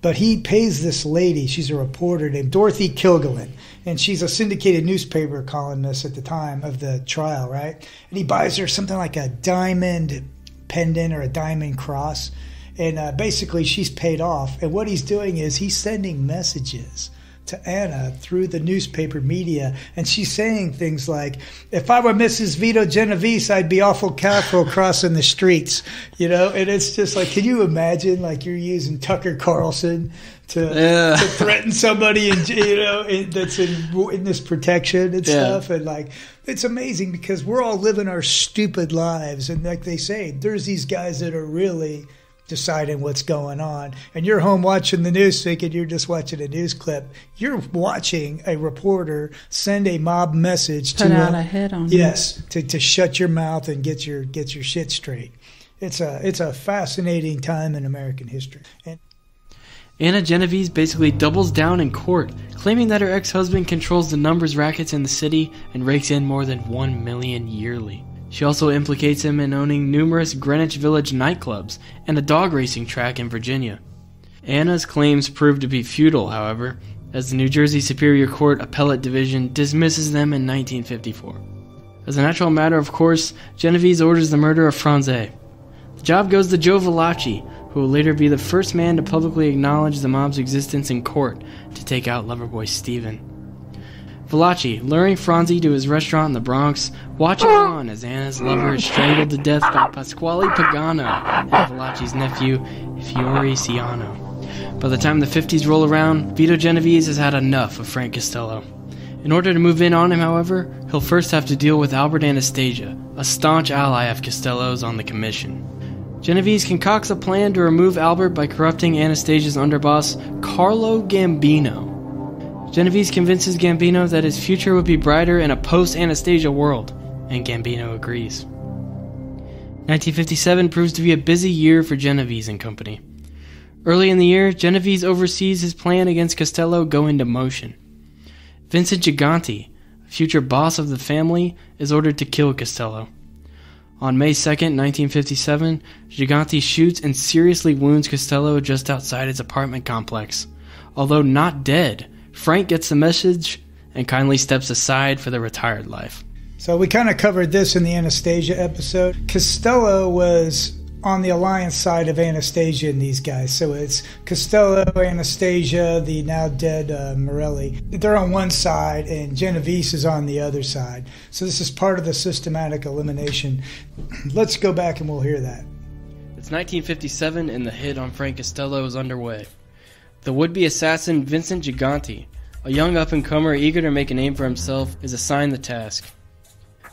But he pays this lady, she's a reporter named Dorothy Kilgallen, and she's a syndicated newspaper columnist at the time of the trial, right? And he buys her something like a diamond pendant or a diamond cross. And uh, basically, she's paid off. And what he's doing is he's sending messages to Anna through the newspaper media, and she's saying things like, "If I were Mrs. Vito Genovese, I'd be awful careful crossing the streets," you know. And it's just like, can you imagine, like you're using Tucker Carlson to, Yeah. to threaten somebody, and you know, in, that's in witness protection and Yeah. stuff, and like it's amazing because we're all living our stupid lives, and like they say, there's these guys that are really deciding what's going on and you're home watching the news thinking you're just watching a news clip you're watching a reporter send a mob message Put to out uh, a hit on you. yes to, to shut your mouth and get your get your shit straight it's a it's a fascinating time in american history and Anna Genovese basically doubles down in court, claiming that her ex-husband controls the numbers rackets in the city and rakes in more than 1 million yearly. She also implicates him in owning numerous Greenwich Village nightclubs and a dog racing track in Virginia. Anna's claims prove to be futile, however, as the New Jersey Superior Court Appellate Division dismisses them in 1954. As a natural matter of course, Genovese orders the murder of Franse. The job goes to Joe Valachi, who will later be the first man to publicly acknowledge the mob's existence in court to take out Loverboy Steven. Valachi, luring Franse to his restaurant in the Bronx, watching on as Anna's lover is strangled to death by Pasquale Pagano and Valachi's nephew, Fiore Siano. By the time the 50s roll around, Vito Genovese has had enough of Frank Costello. In order to move in on him, however, he'll first have to deal with Albert Anastasia, a staunch ally of Costello's on the commission. Genovese concocts a plan to remove Albert by corrupting Anastasia's underboss, Carlo Gambino. Genovese convinces Gambino that his future would be brighter in a post Anastasia world, and Gambino agrees. 1957 proves to be a busy year for Genovese and company. Early in the year, Genovese oversees his plan against Costello go into motion. Vincent Gigante, future boss of the family, is ordered to kill Costello. On May 2nd, 1957, Gigante shoots and seriously wounds Costello just outside his apartment complex. Although not dead, Frank gets the message and kindly steps aside for the retired life. So we kind of covered this in the Anastasia episode. Costello was on the alliance side of Anastasia and these guys. So it's Costello, Anastasia, the now dead uh, Moretti. They're on one side, and Genovese is on the other side. So this is part of the systematic elimination. Let's go back and we'll hear that. It's 1957 and the hit on Frank Costello is underway. The would be assassin Vincent Gigante, a young up and comer eager to make a name for himself, is assigned the task.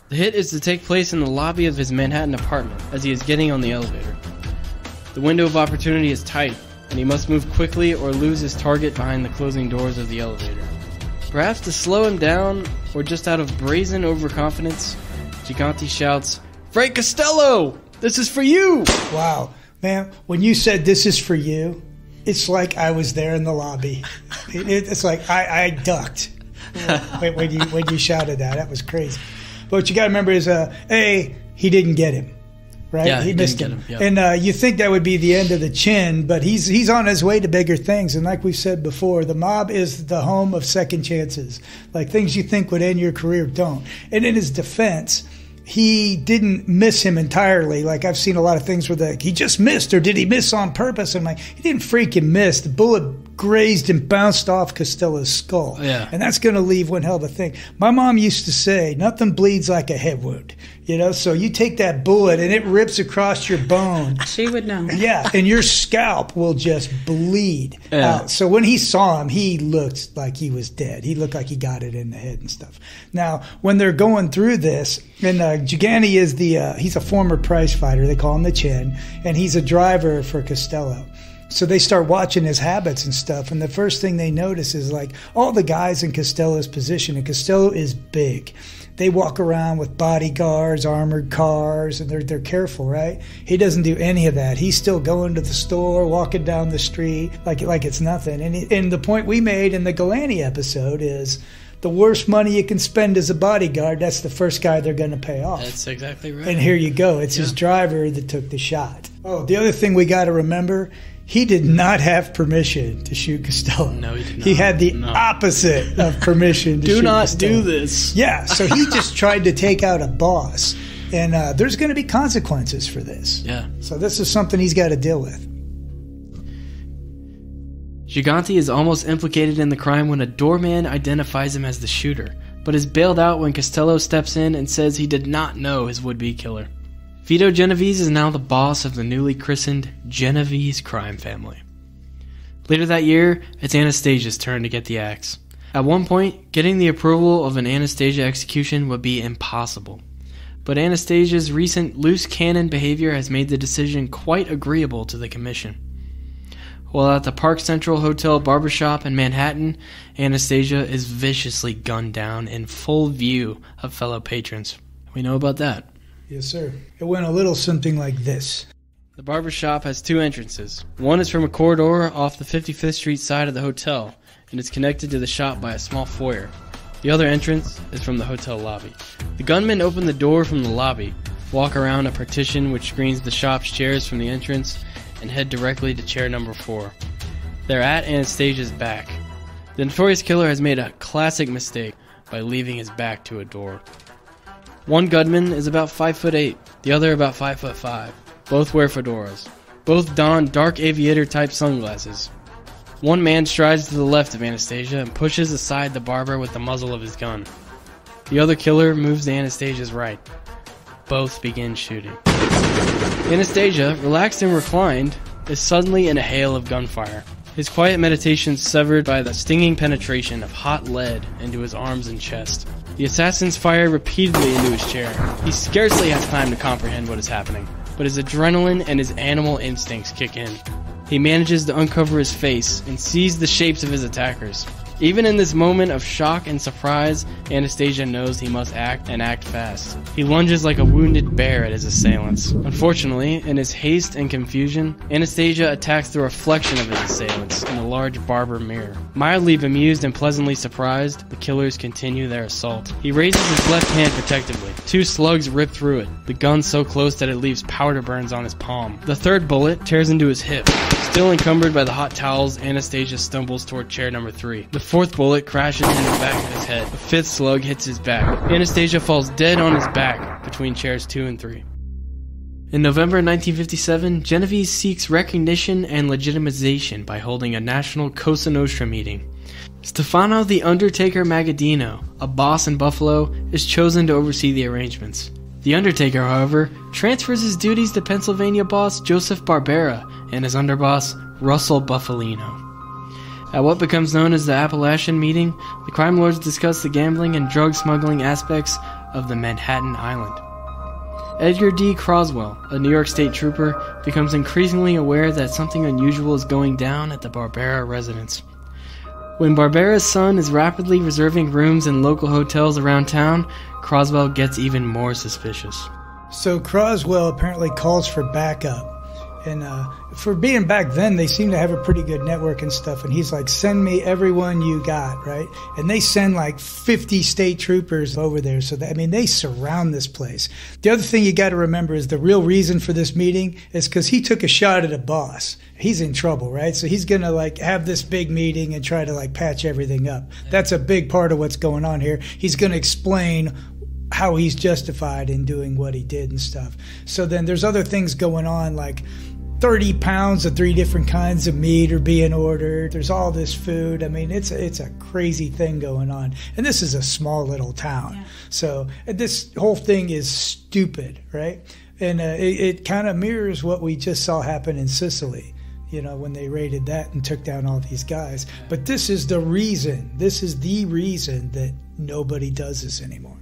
The hit is to take place in the lobby of his Manhattan apartment as he is getting on the elevator. The window of opportunity is tight, and he must move quickly or lose his target behind the closing doors of the elevator. Perhaps to slow him down, or just out of brazen overconfidence, Gigante shouts, Frank Costello! This is for you! Wow, man, when you said this is for you, it's like I was there in the lobby. It, it- it's like I, I ducked when, when you when you shouted that. That was crazy. But what you got to remember is, uh, a he didn't get him. Right, Yeah, he didn't missed get him, him, and uh, you think that would be the end of the chin, but he's he's on his way to bigger things. And like we've said before, the mob is the home of second chances. Like things you think would end your career don't. And in his defense, he didn't miss him entirely. Like I've seen a lot of things where the, he just missed, or did he miss on purpose? And like he didn't freaking miss. The bullet grazed and bounced off Costello's skull. Yeah. and that's going to leave one hell of a thing. My mom used to say, "Nothing bleeds like a head wound." You know, so you take that bullet and it rips across your bone. She would know. Yeah, and your scalp will just bleed Yeah. out. So when he saw him, he looked like he was dead. He looked like he got it in the head and stuff. Now, when they're going through this, and uh, Gigante is the uh, he's a former prize fighter. They call him the Chin, and he's a driver for Costello. So they start watching his habits and stuff, and the first thing they notice is like all the guys in Costello's position, and Costello is big. They walk around with bodyguards, armored cars, and they're they're careful, right? He doesn't do any of that. He's still going to the store, walking down the street like like it's nothing. And he, and the point we made in the Galante episode is the worst money you can spend as a bodyguard. That's the first guy they're going to pay off. That's exactly right. And here you go. It's his driver that took the shot. Oh, the other thing we got to remember. He did not have permission to shoot Costello. No, he did not. He had the No. opposite of permission to Do shoot not Costello. do this. Yeah, so he just tried to take out a boss. And uh, there's going to be consequences for this. Yeah. So this is something he's got to deal with. Gigante is almost implicated in the crime when a doorman identifies him as the shooter, but is bailed out when Costello steps in and says he did not know his would be killer. Vito Genovese is now the boss of the newly christened Genovese crime family. Later that year, it's Anastasia's turn to get the axe. At one point, getting the approval of an Anastasia execution would be impossible. But Anastasia's recent loose cannon behavior has made the decision quite agreeable to the commission. While at the Park Central Hotel barbershop in Manhattan, Anastasia is viciously gunned down in full view of fellow patrons. We know about that. Yes, sir. It went a little something like this. The barber shop has two entrances. One is from a corridor off the 55th Street side of the hotel and is connected to the shop by a small foyer. The other entrance is from the hotel lobby. The gunmen open the door from the lobby, walk around a partition which screens the shop's chairs from the entrance, and head directly to chair number 4. They're at Anastasia's back. The notorious killer has made a classic mistake by leaving his back to a door. One gunman is about five foot eight, the other about five foot five. Both wear fedoras. Both don dark aviator type sunglasses. One man strides to the left of Anastasia and pushes aside the barber with the muzzle of his gun. The other killer moves to Anastasia's right. Both begin shooting. Anastasia, relaxed and reclined, is suddenly in a hail of gunfire. His quiet meditation severed by the stinging penetration of hot lead into his arms and chest. The assassins fire repeatedly into his chair. He scarcely has time to comprehend what is happening, but his adrenaline and his animal instincts kick in. He manages to uncover his face and sees the shapes of his attackers. Even in this moment of shock and surprise, Anastasia knows he must act and act fast. He lunges like a wounded bear at his assailants. Unfortunately, in his haste and confusion, Anastasia attacks the reflection of his assailants in a large barber mirror. Mildly bemused and pleasantly surprised, the killers continue their assault. He raises his left hand protectively. Two slugs rip through it, the gun so close that it leaves powder burns on his palm. The third bullet tears into his hip. Still encumbered by the hot towels, Anastasia stumbles toward chair number three. The fourth bullet crashes in the back of his head. The fifth slug hits his back. Anastasia falls dead on his back between chairs two and three. In November 1957, Genovese seeks recognition and legitimization by holding a national Cosa Nostra meeting. Stefano the Undertaker Magaddino, a boss in Buffalo, is chosen to oversee the arrangements. The Undertaker, however, transfers his duties to Pennsylvania boss Joseph Barbara and his underboss Russell Bufalino. At what becomes known as the Apalachin Meeting, the crime lords discuss the gambling and drug smuggling aspects of the Manhattan Island. Edgar D. Croswell, a New York State trooper, becomes increasingly aware that something unusual is going down at the Barbara residence. When Barbara's son is rapidly reserving rooms in local hotels around town, Croswell gets even more suspicious. So Croswell apparently calls for backup. And uh, for being back then, they seem to have a pretty good network and stuff. And he's like, send me everyone you got, right? And they send like 50 state troopers over there. So, that, I mean, they surround this place. The other thing you got to remember is the real reason for this meeting is because he took a shot at a boss. He's in trouble, right? So he's going to like have this big meeting and try to like patch everything up. That's a big part of what's going on here. He's going to explain how he's justified in doing what he did and stuff. So then there's other things going on like 30 pounds of three different kinds of meat are being ordered. There's all this food. I mean, it's a, it's a crazy thing going on. And this is a small little town. Yeah. So this whole thing is stupid, right? And uh, it, it kind of mirrors what we just saw happen in Sicily you know, when they raided that and took down all these guys. But this is the reason, this is the reason that nobody does this anymore.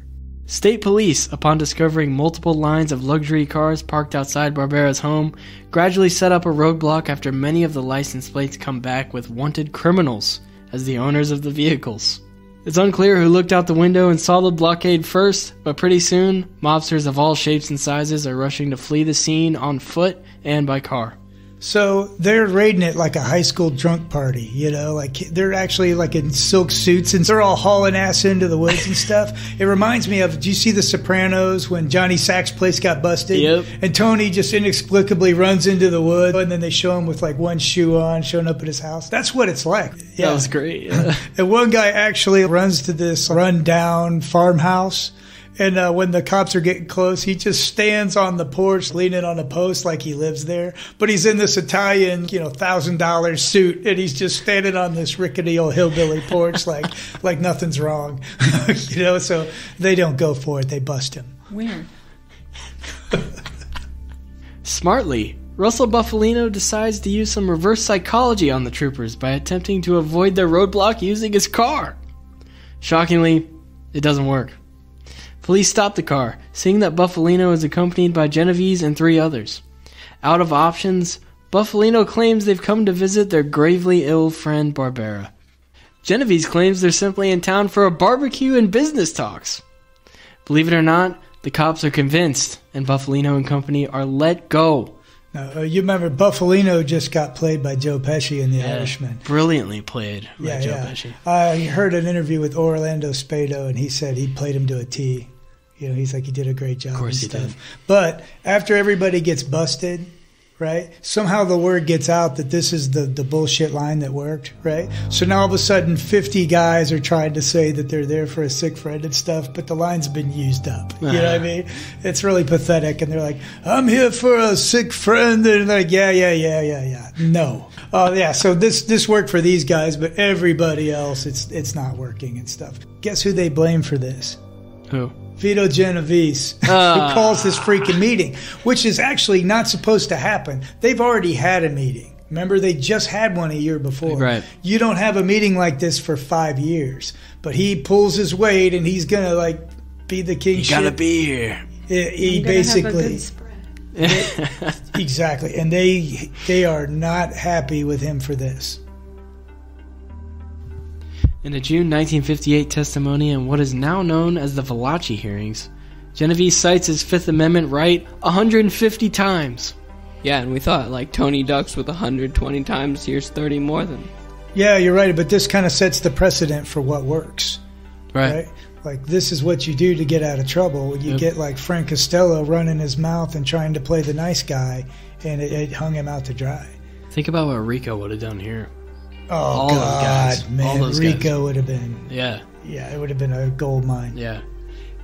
State police, upon discovering multiple lines of luxury cars parked outside Barbara's home, gradually set up a roadblock after many of the license plates come back with wanted criminals as the owners of the vehicles. It's unclear who looked out the window and saw the blockade first, but pretty soon, mobsters of all shapes and sizes are rushing to flee the scene on foot and by car. So they're raiding it like a high school drunk party, you know, like they're actually like in silk suits and they're all hauling ass into the woods and stuff. It reminds me of, do you see The Sopranos when Johnny Sack's place got busted? Yep. And Tony just inexplicably runs into the woods and then they show him with like one shoe on, showing up at his house. That's what it's like. Yeah. That was great. Yeah. and one guy actually runs to this rundown farmhouse and uh, when the cops are getting close, he just stands on the porch, leaning on a post like he lives there. But he's in this Italian, you know, thousand dollar suit, and he's just standing on this rickety old hillbilly porch like like nothing's wrong, you know. So they don't go for it; they bust him. Weird. Smartly, Russell Bufalino decides to use some reverse psychology on the troopers by attempting to avoid their roadblock using his car. Shockingly, it doesn't work. Police stop the car, seeing that Bufalino is accompanied by Genovese and three others. Out of options, Bufalino claims they've come to visit their gravely ill friend Barbara. Genovese claims they're simply in town for a barbecue and business talks. Believe it or not, the cops are convinced, and Bufalino and company are let go. Now, uh, you remember Bufalino just got played by Joe Pesci in The yeah, Irishman. Brilliantly played by yeah, Joe yeah. Pesci. I heard an interview with Orlando Spado, and he said he played him to a T. You know, he's like he did a great job of course and he stuff. did. But after everybody gets busted, right? Somehow the word gets out that this is the the bullshit line that worked, right? So now all of a sudden 50 guys are trying to say that they're there for a sick friend and stuff, but the line's been used up. You know what I ah. mean? It's really pathetic and they're like, "I'm here for a sick friend." And they're like, "Yeah, yeah, yeah, yeah, yeah." No. Oh, yeah, so this this worked for these guys, but everybody else it's it's not working and stuff. Guess who they blame for this? Who? Vito Genovese, who ah. calls this freaking meeting, which is actually not supposed to happen. They've already had a meeting. Remember, they just had one a year before. Right. You don't have a meeting like this for five years. But he pulls his weight and he's going to, like, be the king. You gotta be here. He, he I'm gonna have a basically. good. Exactly. And they they are not happy with him for this. In a June 1958 testimony in what is now known as the Valachi hearings, Genovese cites his Fifth Amendment right 150 times. Yeah, and we thought like Tony Ducks with 120 times. Here's 30 more than. Yeah, you're right, but this kind of sets the precedent for what works. Right. right? Like this is what you do to get out of trouble. You Yep. get like Frank Costello running his mouth and trying to play the nice guy, and it, it hung him out to dry. Think about what Rico would have done here. Oh All God, man, those guys. Rico would have been. Yeah, Yeah, it would have been a gold mine. yeah.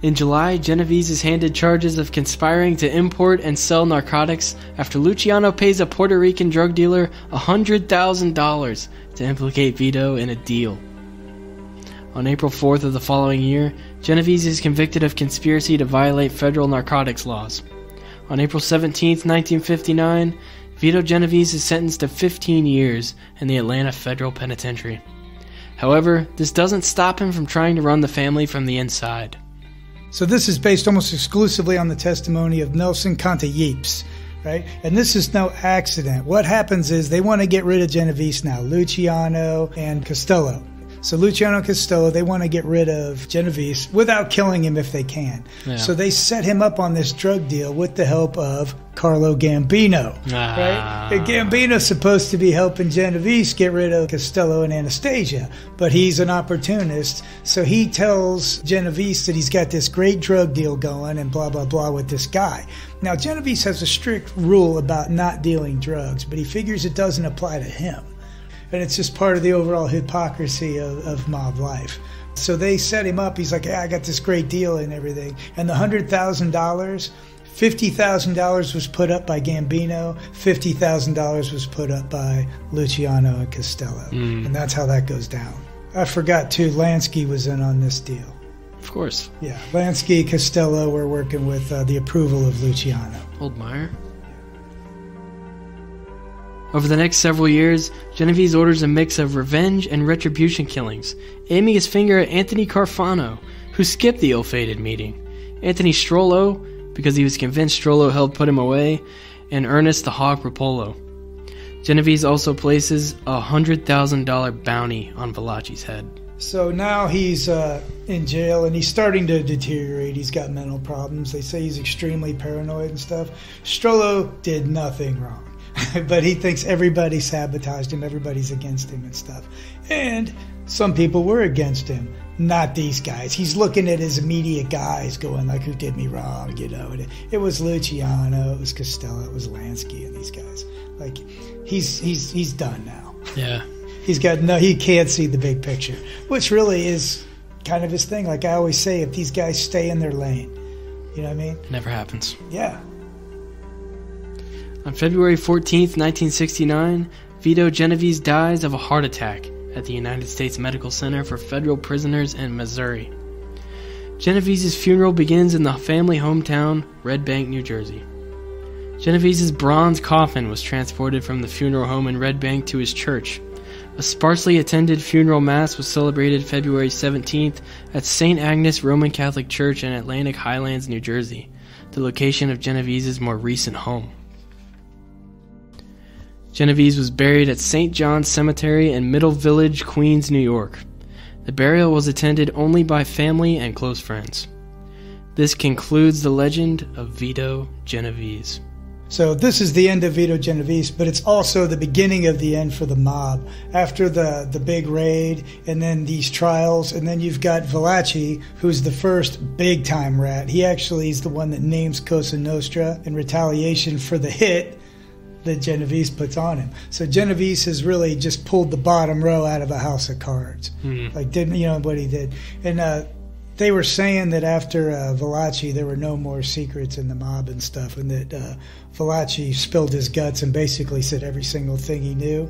In July, Genovese is handed charges of conspiring to import and sell narcotics after Luciano pays a Puerto Rican drug dealer $100,000 to implicate Vito in a deal. On April 4th of the following year, Genovese is convicted of conspiracy to violate federal narcotics laws. On April 17th, 1959, Vito Genovese is sentenced to 15 years in the Atlanta Federal Penitentiary. However, this doesn't stop him from trying to run the family from the inside. So this is based almost exclusively on the testimony of Nelson Cantellops, right? And this is no accident. What happens is they want to get rid of Genovese now, Luciano and Costello. So Luciano Costello, they want to get rid of Genovese without killing him if they can. Yeah. So they set him up on this drug deal with the help of Carlo Gambino. Ah. Right? And Gambino's supposed to be helping Genovese get rid of Costello and Anastasia, but he's an opportunist. So he tells Genovese that he's got this great drug deal going and blah, blah, blah with this guy. Now, Genovese has a strict rule about not dealing drugs, but he figures it doesn't apply to him and it's just part of the overall hypocrisy of, of mob life. So they set him up. He's like, yeah, I got this great deal and everything. And the hundred thousand dollars, fifty thousand dollars was put up by Gambino, fifty thousand dollars was put up by Luciano and Costello, and that's how that goes down. I forgot too. Lansky was in on this deal. Of course. Yeah, Lansky, Costello were working with uh, the approval of Luciano. Old Meyer. Over the next several years, Genovese orders a mix of revenge and retribution killings, aiming his finger at Anthony Carfano, who skipped the ill-fated meeting, Anthony Strollo, because he was convinced Strollo helped put him away, and Ernest the Hawk Rupolo. Genovese also places a $100,000 bounty on Valachi's head. So now he's uh, in jail and he's starting to deteriorate. He's got mental problems. They say he's extremely paranoid and stuff. Strollo did nothing wrong, but he thinks everybody sabotaged him, everybody's against him and stuff. And some people were against him, not these guys. He's looking at his immediate guys, going like, "Who did me wrong?" You know. And it, it was Luciano, it was Costello, it was Lansky, and these guys. Like, he's he's he's done now. Yeah. He's got no, he can't see the big picture, which really is kind of his thing. Like I always say, if these guys stay in their lane, you know what I mean? Never happens. Yeah. On February 14, 1969, Vito Genovese dies of a heart attack at the United States Medical Center for Federal Prisoners in Missouri. Genovese's funeral begins in the family hometown, Red Bank, New Jersey. Genovese's bronze coffin was transported from the funeral home in Red Bank to his church. A sparsely attended funeral mass was celebrated February 17th at St. Agnes Roman Catholic Church in Atlantic Highlands, New Jersey, the location of Genovese's more recent home. Genovese was buried at St. John's Cemetery in Middle Village, Queens, New York. The burial was attended only by family and close friends. This concludes the legend of Vito Genovese. So this is the end of Vito Genovese, but it's also the beginning of the end for the mob. After the the big raid and then these trials, and then you've got Valachi, who's the first big time rat. He actually is the one that names Cosa Nostra in retaliation for the hit that Genovese puts on him. So Genovese has really just pulled the bottom row out of a house of cards. Like didn't you know what he did? And uh, they were saying that after uh, Valachi, there were no more secrets in the mob and stuff, and that uh, Valachi spilled his guts and basically said every single thing he knew.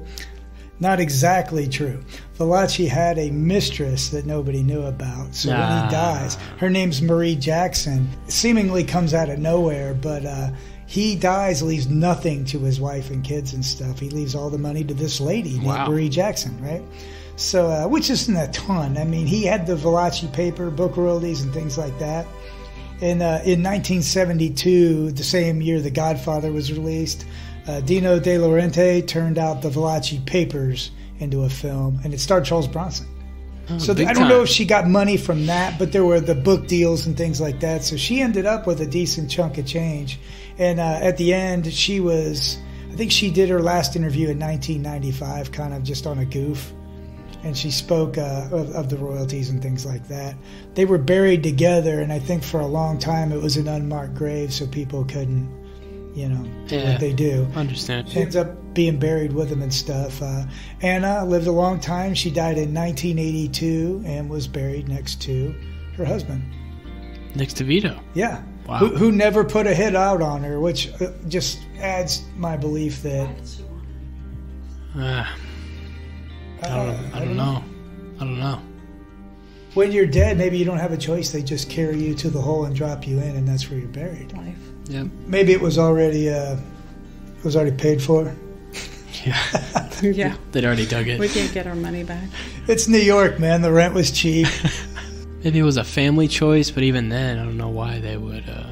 Not exactly true. Valachi had a mistress that nobody knew about. So when Ah. he dies, her name's Marie Jackson. Seemingly comes out of nowhere, but uh, he dies, leaves nothing to his wife and kids and stuff. He leaves all the money to this lady named Wow. Marie Jackson, right? So, uh, which isn't a ton. I mean, he had the Valachi paper, book royalties, and things like that. And uh, in 1972, the same year The Godfather was released, uh, Dino De Laurentiis turned out the Valachi papers into a film, and it starred Charles Bronson. So Oh, I don't know if she got money from that, but there were the book deals and things like that. So she ended up with a decent chunk of change. And uh, at the end, she was, I think she did her last interview in 1995, kind of just on a goof. And she spoke uh, of, of the royalties and things like that. They were buried together, and I think for a long time it was an unmarked grave, so people couldn't, you know, Yeah. what they do Understand. ends up being buried with him and stuff. Uh, Anna lived a long time. She died in 1982 and was buried next to her husband. Next to Vito. Yeah. Wow. Who, who never put a hit out on her, which uh, just adds my belief that. Ah, I don't, uh, I don't know. I don't know. When you're dead, maybe you don't have a choice. They just carry you to the hole and drop you in, and that's where you're buried. Life. Yep. Maybe it was already uh, It was already paid for. Yeah, yeah, they'd already dug it. we can't get our money back. It's New York, man. The rent was cheap. Maybe it was a family choice, but even then, I don't know why they would, uh,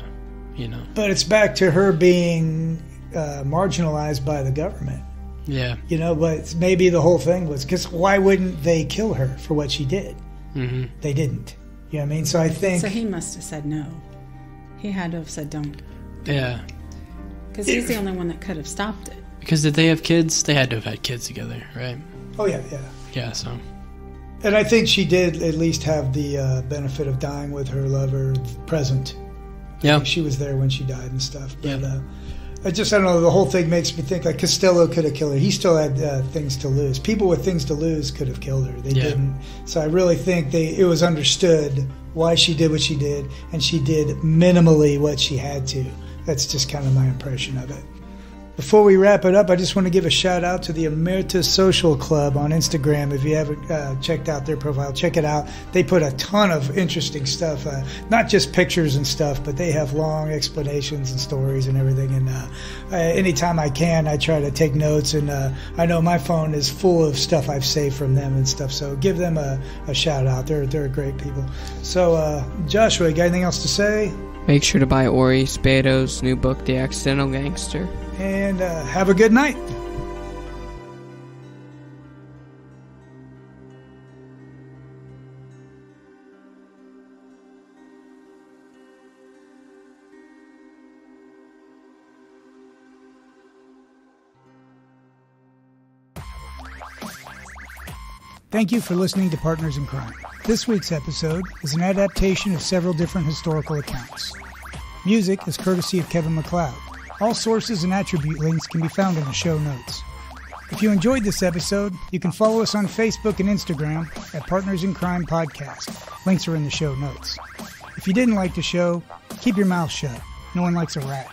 you know. but it's back to her being uh, marginalized by the government. Yeah. You know, but maybe the whole thing was because why wouldn't they kill her for what she did? Hmm They didn't. You know what I mean? So I think So he must have said no. He had to have said don't. Yeah. Because he's the only one that could have stopped it. Because did they have kids? They had to have had kids together, right? Oh yeah, yeah. Yeah. So. And I think she did at least have the uh, benefit of dying with her lover present. Yeah. She was there when she died and stuff. But Yeah. uh, I just, I don't know, the whole thing makes me think like Costello could have killed her. He still had uh, things to lose. People with things to lose could have killed her. They Yeah. didn't. So I really think they it was understood why she did what she did, and she did minimally what she had to. That's just kind of my impression of it. Before we wrap it up, I just want to give a shout out to the Emeritus Social Club on Instagram. If you haven't uh, checked out their profile, check it out. They put a ton of interesting stuff, uh, not just pictures and stuff, but they have long explanations and stories and everything. And uh, anytime I can, I try to take notes. And uh, I know my phone is full of stuff I've saved from them and stuff. So give them a, a shout out. They're they're great people. So uh, Joshua, you got anything else to say? Make sure to buy Ori Spado's new book, The Accidental Gangster. And uh, have a good night. Thank you for listening to Partners in Crime. This week's episode is an adaptation of several different historical accounts. Music is courtesy of Kevin MacLeod. All sources and attribute links can be found in the show notes. If you enjoyed this episode, you can follow us on Facebook and Instagram at Partners in Crime Podcast. Links are in the show notes. If you didn't like the show, keep your mouth shut. No one likes a rat.